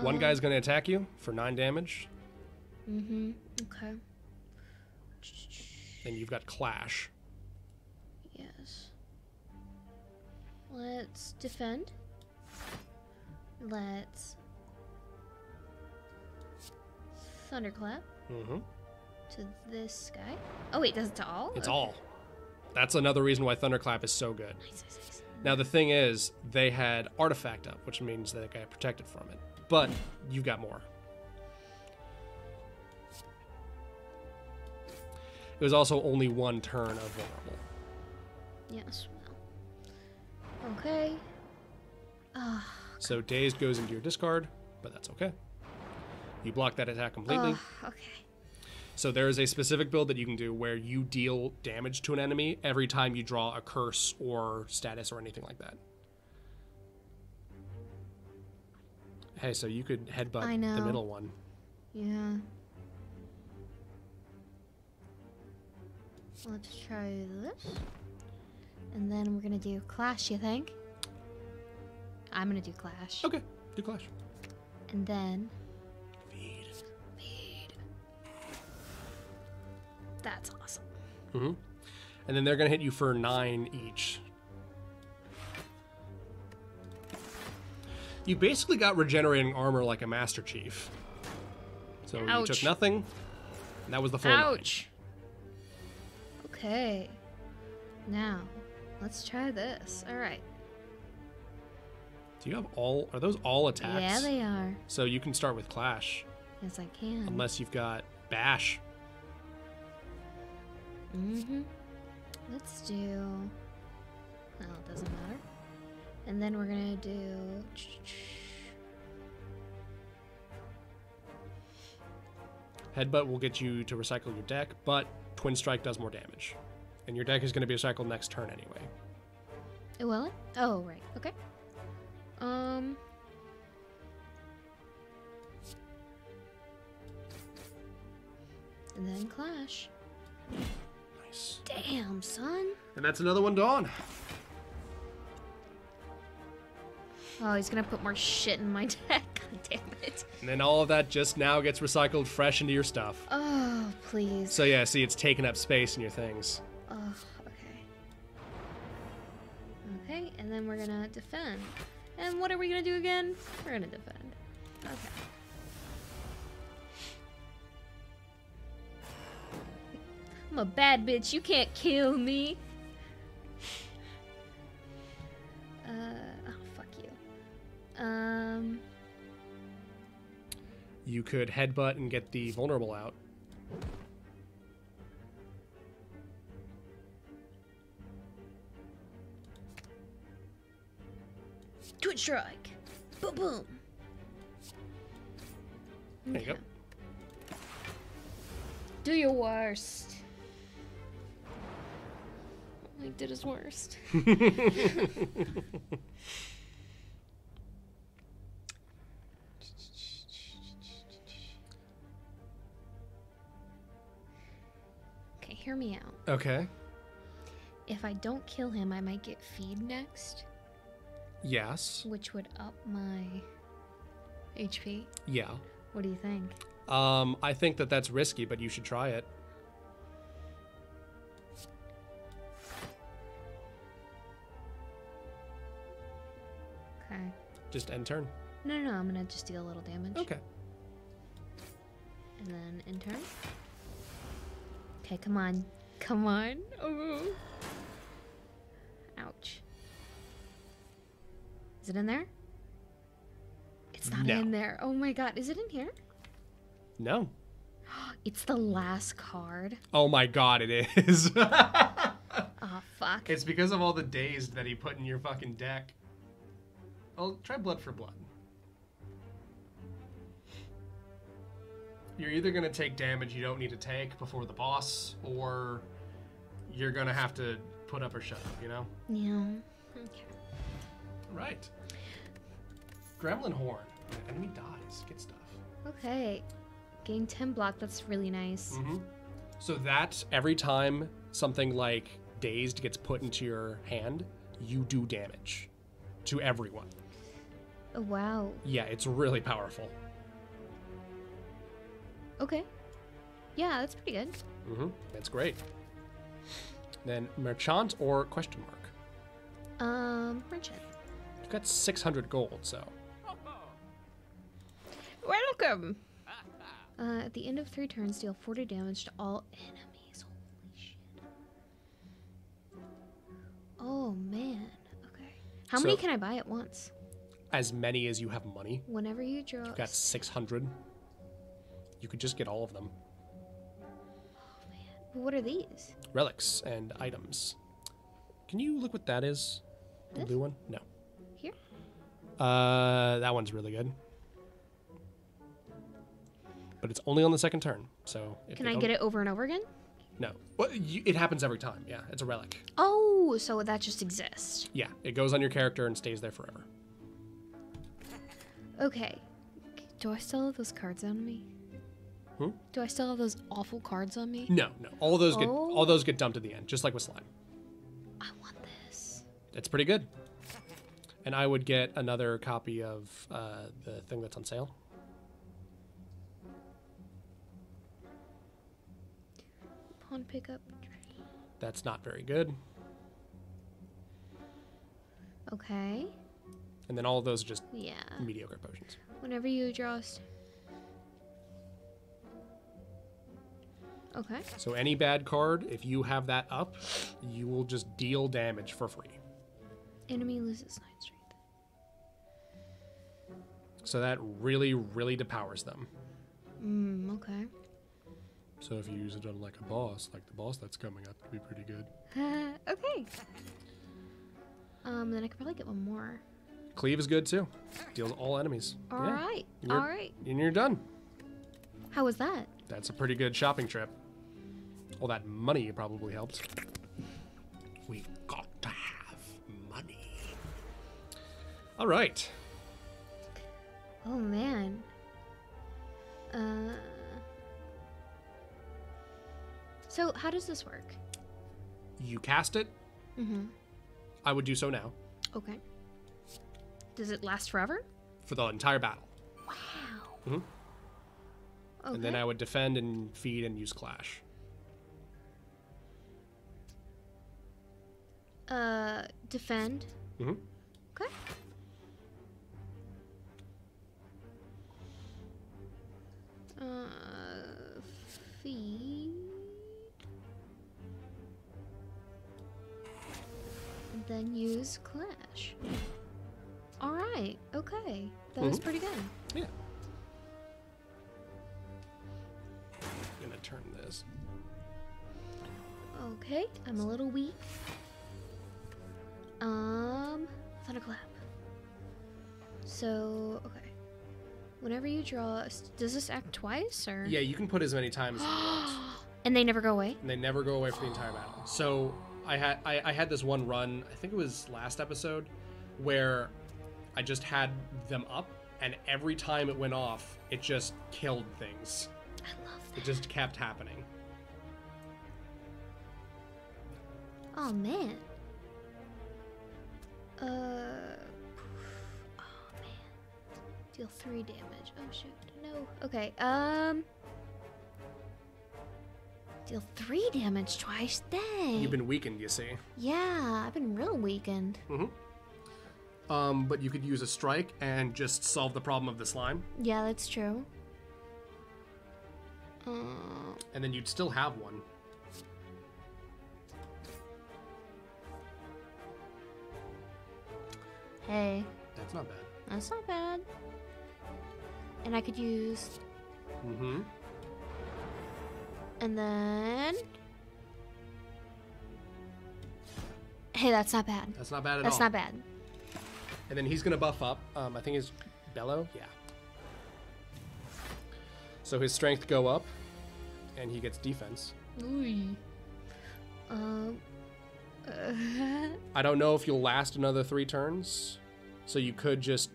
One um, guy's gonna attack you for nine damage. Mm-hmm. Okay. And you've got clash. Yes. Let's defend. Let's thunderclap. Mm-hmm. To this guy. Oh wait, does it to all? It's okay. all. That's another reason why thunderclap is so good. Nice, nice, nice. Now the thing is, they had artifact up, which means they got protected from it. But you've got more. It was also only one turn of vulnerable. Yes. Well. Okay. Ah. So dazed goes into your discard, but that's okay. You block that attack completely. ugh, okay. So there is a specific build that you can do where you deal damage to an enemy every time you draw a curse or status or anything like that. Hey, so you could headbutt I the middle one. Yeah. Let's try this. And then we're gonna do Clash, you think? I'm gonna do Clash. Okay, do clash. And then That's awesome. hmm And then they're gonna hit you for nine each. You basically got regenerating armor like a Master Chief. So you took nothing. And that was the full nine. Ouch. Okay. Now, let's try this. All right. Do you have all? Are those all attacks? Yeah, they are. So you can start with Clash, Yes, I can. unless you've got Bash. Mm-hmm. Let's do. Well, it doesn't matter. And then we're gonna do. Headbutt will get you to recycle your deck, but Twin Strike does more damage. And your deck is going to be recycled next turn anyway. Oh, will it? Oh, right. Okay. Um. And then Clash. Nice. Damn, son. And that's another one gone. Oh, he's gonna put more shit in my [LAUGHS] deck. God damn it. And then all of that just now gets recycled fresh into your stuff. Oh, please. So yeah, see, it's taking up space in your things. Oh, okay. Okay, and then we're gonna defend. And what are we gonna do again? We're gonna defend. Okay. I'm a bad bitch. You can't kill me. Uh, oh, fuck you. Um, You could headbutt and get the vulnerable out. twitch strike. Boom, boom. There you go. Do your worst. He did his worst. [LAUGHS] okay, hear me out. Okay. If I don't kill him, I might get feed next, Yes. which would up my HP. Yeah. What do you think? Um, I think that that's risky, but you should try it. Just end turn. No, no, no. I'm gonna just deal a little damage. Okay. And then in turn. Okay, come on. Come on. Ooh. Ouch. Is it in there? It's not No. in there. Oh my god. Is it in here? No. [GASPS] It's the last card. Oh my god, it is. [LAUGHS] Oh, fuck. it's because of all the dazed that he put in your fucking deck. Oh, try blood for blood. You're either gonna take damage you don't need to take before the boss, or you're gonna have to put up or shut up, you know? Yeah. Okay. Right. Gremlin horn. The enemy dies. Get stuff. Okay. Gain 10 block. That's really nice. Mm-hmm. So that every time something like dazed gets put into your hand, you do damage to everyone. Oh, wow. Yeah, it's really powerful. Okay. Yeah, that's pretty good. Mm-hmm. That's great. Then merchant or question mark. Um, merchant. You've got 600 gold, so Welcome. Uh, at the end of three turns, deal 40 damage to all enemies. Holy shit. Oh man. Okay. How many can I buy at once? As many as you have money. Whenever you draw. You've got 600. You could just get all of them. Oh, man. What are these? Relics and items. Can you look what that is? The This? blue one? No. Here? Uh, that one's really good. But it's only on the second turn, so. if Can I get it over and over again? No. Well, you, it happens every time. Yeah, it's a relic. Oh, so that just exists. Yeah, it goes on your character and stays there forever. Okay. Do I still have those cards on me? Hmm? Do I still have those awful cards on me? No, no. All those get Oh. all those get dumped at the end, just like with slime. I want this. It's pretty good. And I would get another copy of uh, the thing that's on sale. Pawn pickup. That's not very good. Okay. And then all of those are just Yeah. mediocre potions. Whenever you draw. Okay. So any bad card, if you have that up, you will just deal damage for free. Enemy loses nine strength. So that really, really depowers them. Mm, okay. So if you use it on like a boss, like the boss that's coming up, it'd be pretty good. [LAUGHS] okay. Um, then I could probably get one more. Cleave is good too. Deals all enemies. All Yeah. right. You're- All right. And you're done. How was that? That's a pretty good shopping trip. All that money probably helped. We've got to have money. All right. Oh man. Uh. So how does this work? You cast it. Mm-hmm. I would do so now Okay. Does it last forever? for the entire battle. Wow. Mhm. Okay. And then I would defend and feed and use clash. uh defend. Mhm. Okay. Uh, feed. Then use clash. All right. Okay. That was Mhm. pretty good. Yeah. I'm gonna turn this. Okay, I'm a little weak. Um, thunderclap. So, okay. Whenever you draw, does this act twice or? Yeah, you can put as many times as you want. [GASPS] And they never go away. and they never go away for the entire battle. So I had I, I had this one run, I think it was last episode, where I just had them up, and every time it went off, it just killed things. I love It that. just kept happening. Oh man. Uh. Oh man. Deal three damage. Oh shoot. No. Okay. Um. Deal three damage twice. Dang. You've been weakened, you see. Yeah, I've been real weakened. Um, but you could use a strike and just solve the problem of the slime, Yeah, that's true. Uh, and then you'd still have one. hey, That's not bad. that's not bad. And I could use, Mm-hmm. and then. Hey, that's not bad. That's not bad at That's all. That's not bad. And then he's gonna buff up. Um, I think his bellow. Yeah. So his strength go up, and he gets defense. Ooh. Um. uh, [LAUGHS] I don't know if you'll last another three turns, so you could just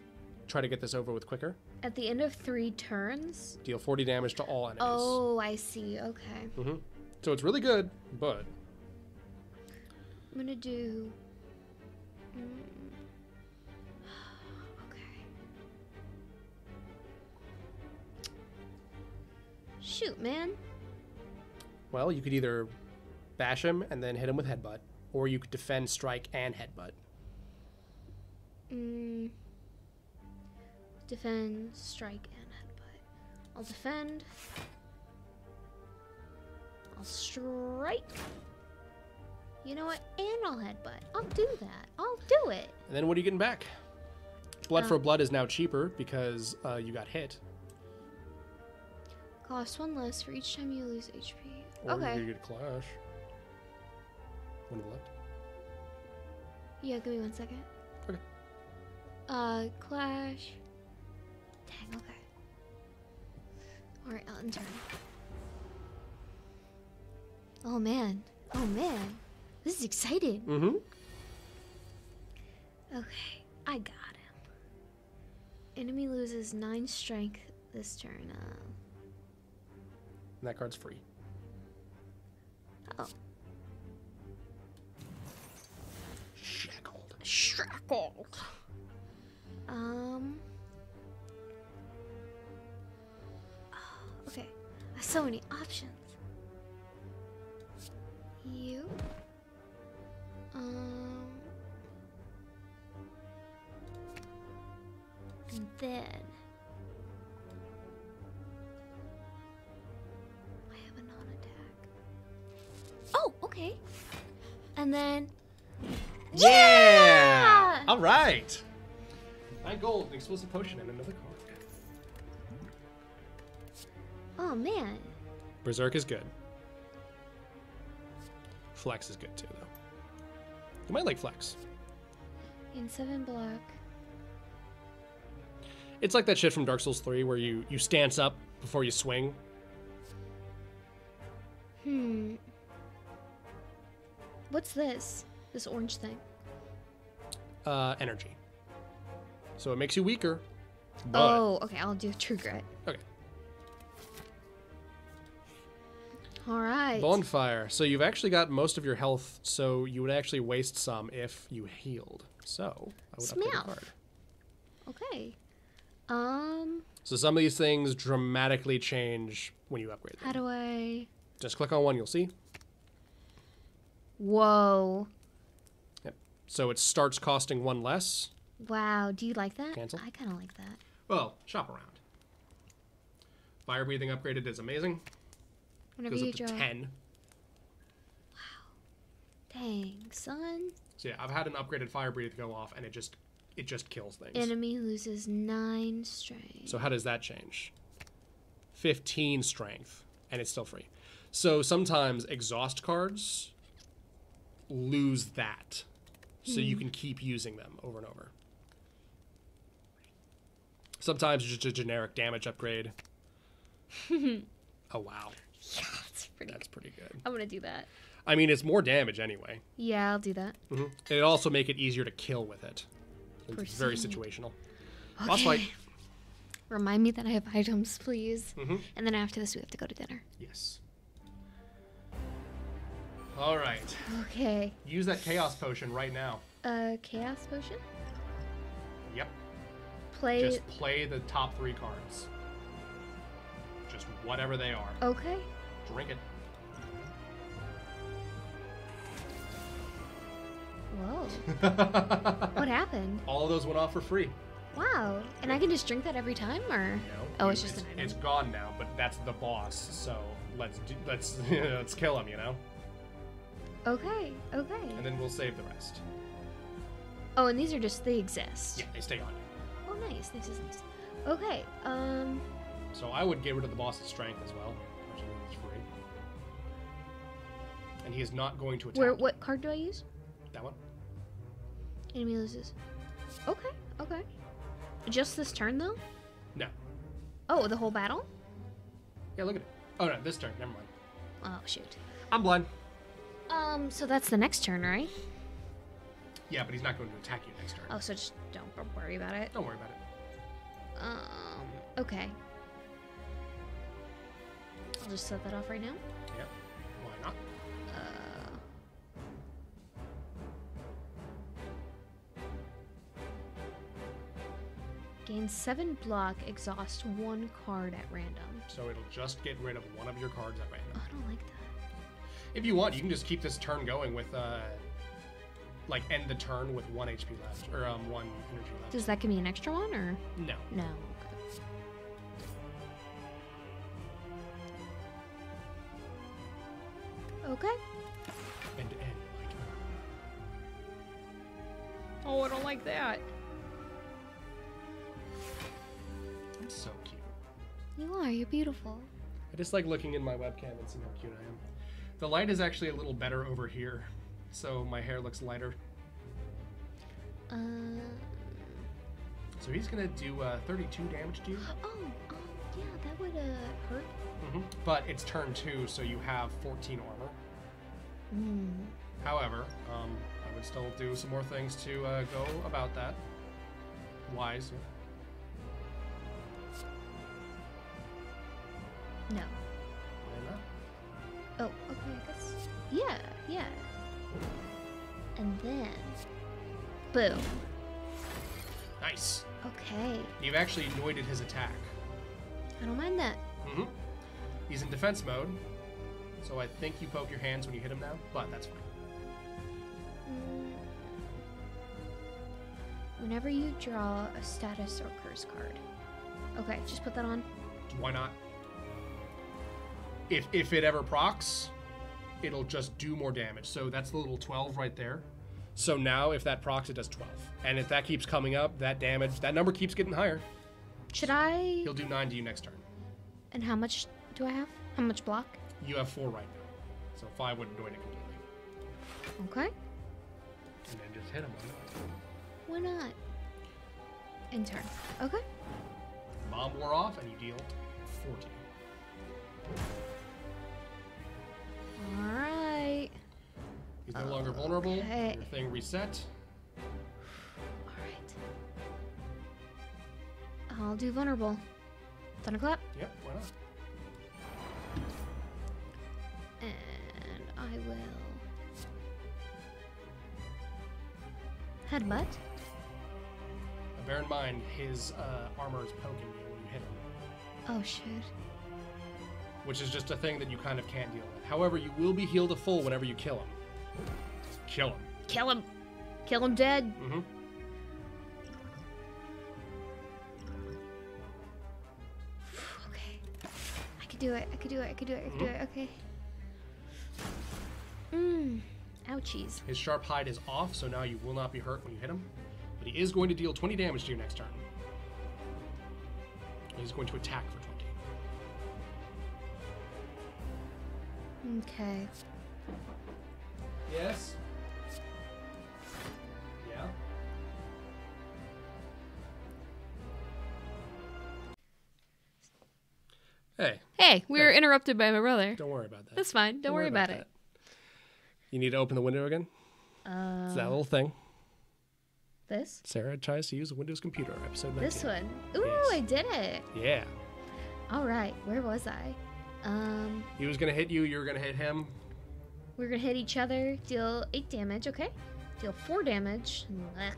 try to get this over with quicker. at the end of three turns. Deal 40 damage to all enemies. Oh, I see. Okay. hmm So it's really good, but I'm gonna do. Mm. Shoot, man. well, you could either bash him and then hit him with headbutt, or you could defend, strike, and headbutt. Mm, defend, strike, and headbutt. I'll defend. I'll strike. You know what? And I'll headbutt. I'll do that. I'll do it. And then what are you getting back? Blood for Um, blood is now cheaper because uh, you got hit. Cost one less for each time you lose HP. Or okay. you get clash. One left. Yeah, give me one second. Okay. Uh, Clash. Dang, okay. Alright, I'll enter. Oh man. Oh man. This is exciting. Mm-hmm. Okay, I got him. Enemy loses 9 strength this turn. Uh, And that card's free. oh. Shackled. Shackled. Um. oh, okay, so many options. You. Um. And then. Oh, okay. And then. Yeah! All right. Nine gold, an explosive potion, and another card. Oh man. Berserk is good. Flex is good too, though. You might like Flex. In seven block. It's like that shit from Dark Souls 3 where you, you stance up before you swing. Hmm. What's this? This orange thing. Uh, energy. So it makes you weaker. But oh, okay. I'll do trigger it. Okay. All right. Bonfire. So you've actually got most of your health, so you would actually waste some if you healed. So I would upgrade the Smell. card. Okay. Um. So some of these things dramatically change when you upgrade them. How do I? Just click on one, you'll see. Whoa. So it starts costing one less. Wow. Do you like that? Cancel. I kind of like that. Well, shop around. Fire breathing upgraded is amazing. Whenever Goes you up to draw. 10. Dang, son. So yeah, I've had an upgraded fire breathe go off and it just it just kills things. Enemy loses nine strength. So how does that change? 15 strength, and it's still free. So sometimes exhaust cards lose that. So you can keep using them over and over. Sometimes it's just a generic damage upgrade. [LAUGHS] oh wow, yeah, that's pretty. that's pretty good. I'm gonna do that. I mean, it's more damage anyway. Yeah, I'll do that. hmm It also make it easier to kill with it. It's very situational. Boss fight. Okay. Remind me that I have items, please. Mhm. And then after this, we have to go to dinner. Yes. All right. Okay. Use that chaos potion right now. Uh, chaos potion. Yep. Play. Just play the top three cards. Just whatever they are. Okay. Drink it. Whoa. [LAUGHS] what happened? All of those went off for free. Wow. And I can just drink that every time, or? No, Oh, it's just an item. It's gone now, but that's the boss. So let's do, let's [LAUGHS] let's kill him, you know, Okay. Okay. and then we'll save the rest. Oh, and these are just they exist. Yeah, they stay on you. Oh, nice. This is nice. Okay. Um. So I would get rid of the boss's strength as well, which is free. And he is not going to attack. Where? What card do I use? That one. Enemy loses. Okay. Okay. Just this turn though? No. Oh, the whole battle? Yeah, look at it. Oh no, this turn. Never mind. Oh shoot. I'm blind. Um. So that's the next turn, right? Yeah, but he's not going to attack you next turn. Oh, so just don't worry about it. Don't worry about it. Um. Okay. I'll just set that off right now. Yep. Why not? Uh. Gain seven block, exhaust one card at random. So it'll just get rid of one of your cards at random. Oh, I don't like that. If you want, you can just keep this turn going with uh, like end the turn with one HP left or um one energy left. Does that give me an extra one or no. no? Okay. End to end. Like, Oh, I don't like that. I'm so cute. You are. You're beautiful. I just like looking in my webcam and seeing how cute I am. The light is actually a little better over here, so my hair looks lighter. Uh. So he's gonna do uh, 32 damage to you. Oh. Oh. Yeah. That would uh hurt. hmm But it's turn two, so you have 14 armor. Hmm. However, um, I would still do some more things to uh, go about that. Wise. No. Oh. Okay. I guess. Yeah. Yeah. And then. Boom. Nice. Okay. You've actually anointed his attack. I don't mind that. Mm hmm. He's in defense mode, so I think you poke your hands when you hit him now, but that's fine. Mm. Whenever you draw a status or curse card. Okay, just put that on. Why not? If if it ever procs, it'll just do more damage. So that's the little 12 right there. So now if that procs, it does 12. And if that keeps coming up, that damage, that number keeps getting higher. Should I? He'll do 9 to you next turn. And how much do I have? How much block? You have 4 right now. So 5 wouldn't do it completely. Okay. And then just hit him. Why not? In turn. Okay. Bomb wore off and you deal 40. He's no longer vulnerable. Okay. Your thing reset. Alright. I'll do vulnerable. Thunderclap. Yep, why not? And I will. Headbutt. Now bear in mind, his uh, armor is poking you when you hit him. Oh shit. which is just a thing that you kind of can't deal with. However, you will be healed to full whenever you kill him. Kill him. Kill him. Kill him dead. Mm-hmm. Okay. I could do it. I could do it. I could do it. I could do it. Okay. Mmm. Ouchies. His sharp hide is off, so now you will not be hurt when you hit him. But he is going to deal 20 damage to you next turn. He's going to attack for 20. Okay. Yes. Yeah. Hey, Hey, we were interrupted by my brother. don't worry about that. That's fine. Don't, worry about, it. that. You need to open the window again. Uh, It's that little thing. this? Sarah tries to use a Windows computer. Episode 19. This one. Ooh, Yes. I did it. Yeah. All right. Where was I? Um, He was gonna hit you. You were gonna hit him. We're gonna hit each other. Deal eight damage. Okay. Deal four damage. Ugh.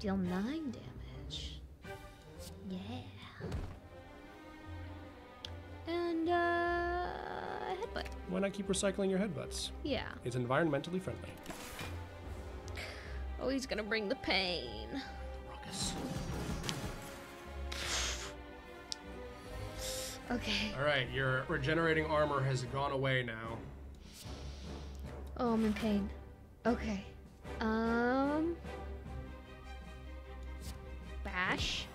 Deal nine damage. Yeah. And uh, headbutt. Why not keep recycling your headbutts? Yeah. It's environmentally friendly. Oh, he's gonna bring the pain. Ruckus. Okay. All right, your regenerating armor has gone away now. Oh, I'm in pain. Okay. Um. Bash.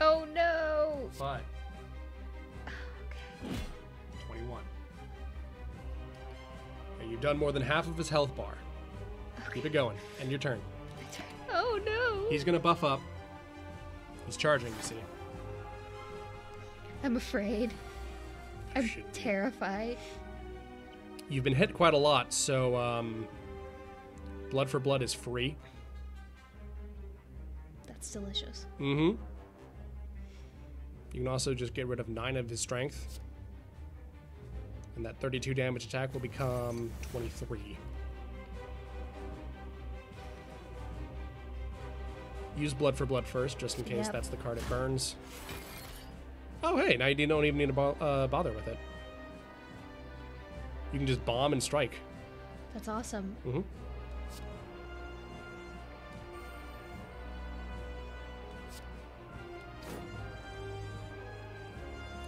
Oh no! But [SIGHS] Okay. 21. Okay, you've done more than half of his health bar. Keep it going. And your turn. Oh no! He's gonna buff up. He's charging, you see. I'm afraid. I'm terrified. You've been hit quite a lot, so um, blood for blood is free. That's delicious. Mm-hmm. You can also just get rid of nine of his strength. And that 32 damage attack will become 23. Use blood for blood first, just in case Yep. that's the card it burns. Oh, hey, now you don't even need to bo- uh, bother with it. You can just bomb and strike. That's awesome. Mm -hmm.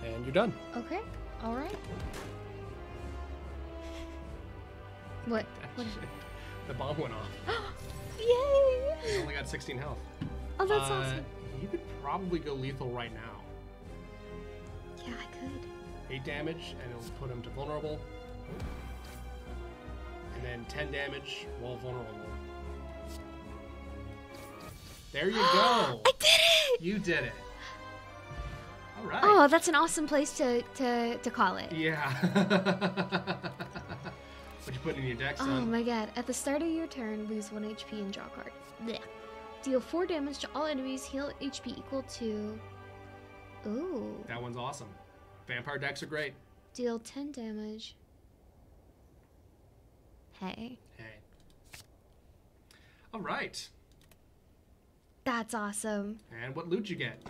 And you're done. Okay. All right. What? what [LAUGHS] the bomb went off. [GASPS] Yay! You only got 16 health. Oh, that's Uh, awesome. You could probably go lethal right now. Yeah, I could. 8 damage, and it'll put him to vulnerable. And then 10 damage while vulnerable. There you go! [GASPS] I did it! You did it. All right. Oh, that's an awesome place to to, to call it. Yeah. [LAUGHS] what you put in your deck, Oh my god. At the start of your turn, lose 1 HP and draw a card. Blech. Deal 4 damage to all enemies, heal HP equal to. Ooh. That one's awesome. Vampire decks are great. Deal 10 damage. Hey. Hey. All right. That's awesome. And what loot you get?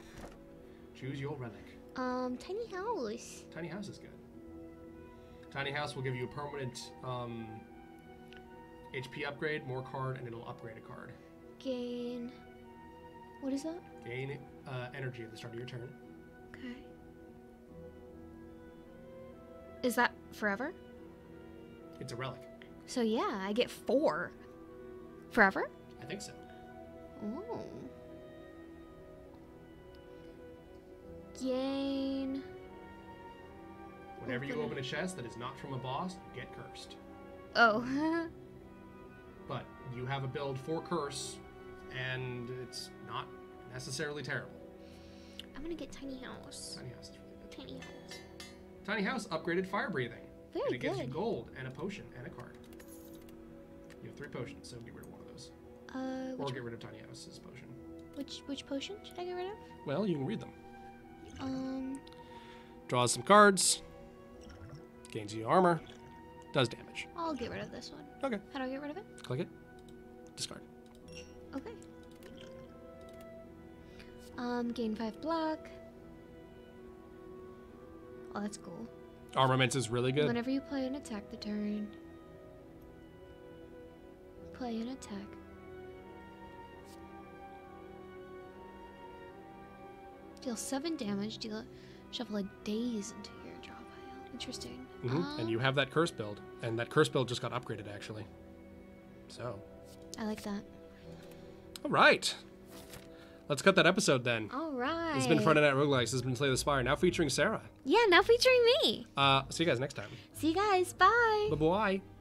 Choose your relic. Um, tiny house. Tiny house is good. Tiny house will give you a permanent um, HP upgrade, more card, and it'll upgrade a card. Gain. What is that? Gain uh, energy at the start of your turn. Okay. Is that forever? It's a relic. So yeah, I get four. Forever? I think so. Oh. Gain. Whenever you Open it. open a chest that is not from a boss, you get cursed. Oh. [LAUGHS] But you have a build for curse, and it's not necessarily terrible. I'm gonna get tiny house. Tiny house good. Tiny house. Tiny house upgraded fire breathing. Very and it gives you gold and a potion and a card. You have three potions, so get rid of one of those. Uh, Or get rid of Tiny House's potion. which which potion should I get rid of? Well, you can read them. Um, Draws some cards. Gains you armor. Does damage. I'll get rid of this one. Okay. How do I get rid of it? Click it. Discard. Okay. Um, gain five block. Oh, that's cool. Armaments is really good. Whenever you play an attack the turn, play an attack. Deal seven damage. Deal shuffle a daze into your draw pile. Interesting. hmm Um, and you have that curse build, and that curse build just got upgraded actually. So, I like that. all right. Let's cut that episode then. All right. This has been Friday Night Roguelikes. This has been Slay the Spire, now featuring Sarah. Yeah, now featuring me. Uh, see you guys next time. See you guys. Bye. Bye bye.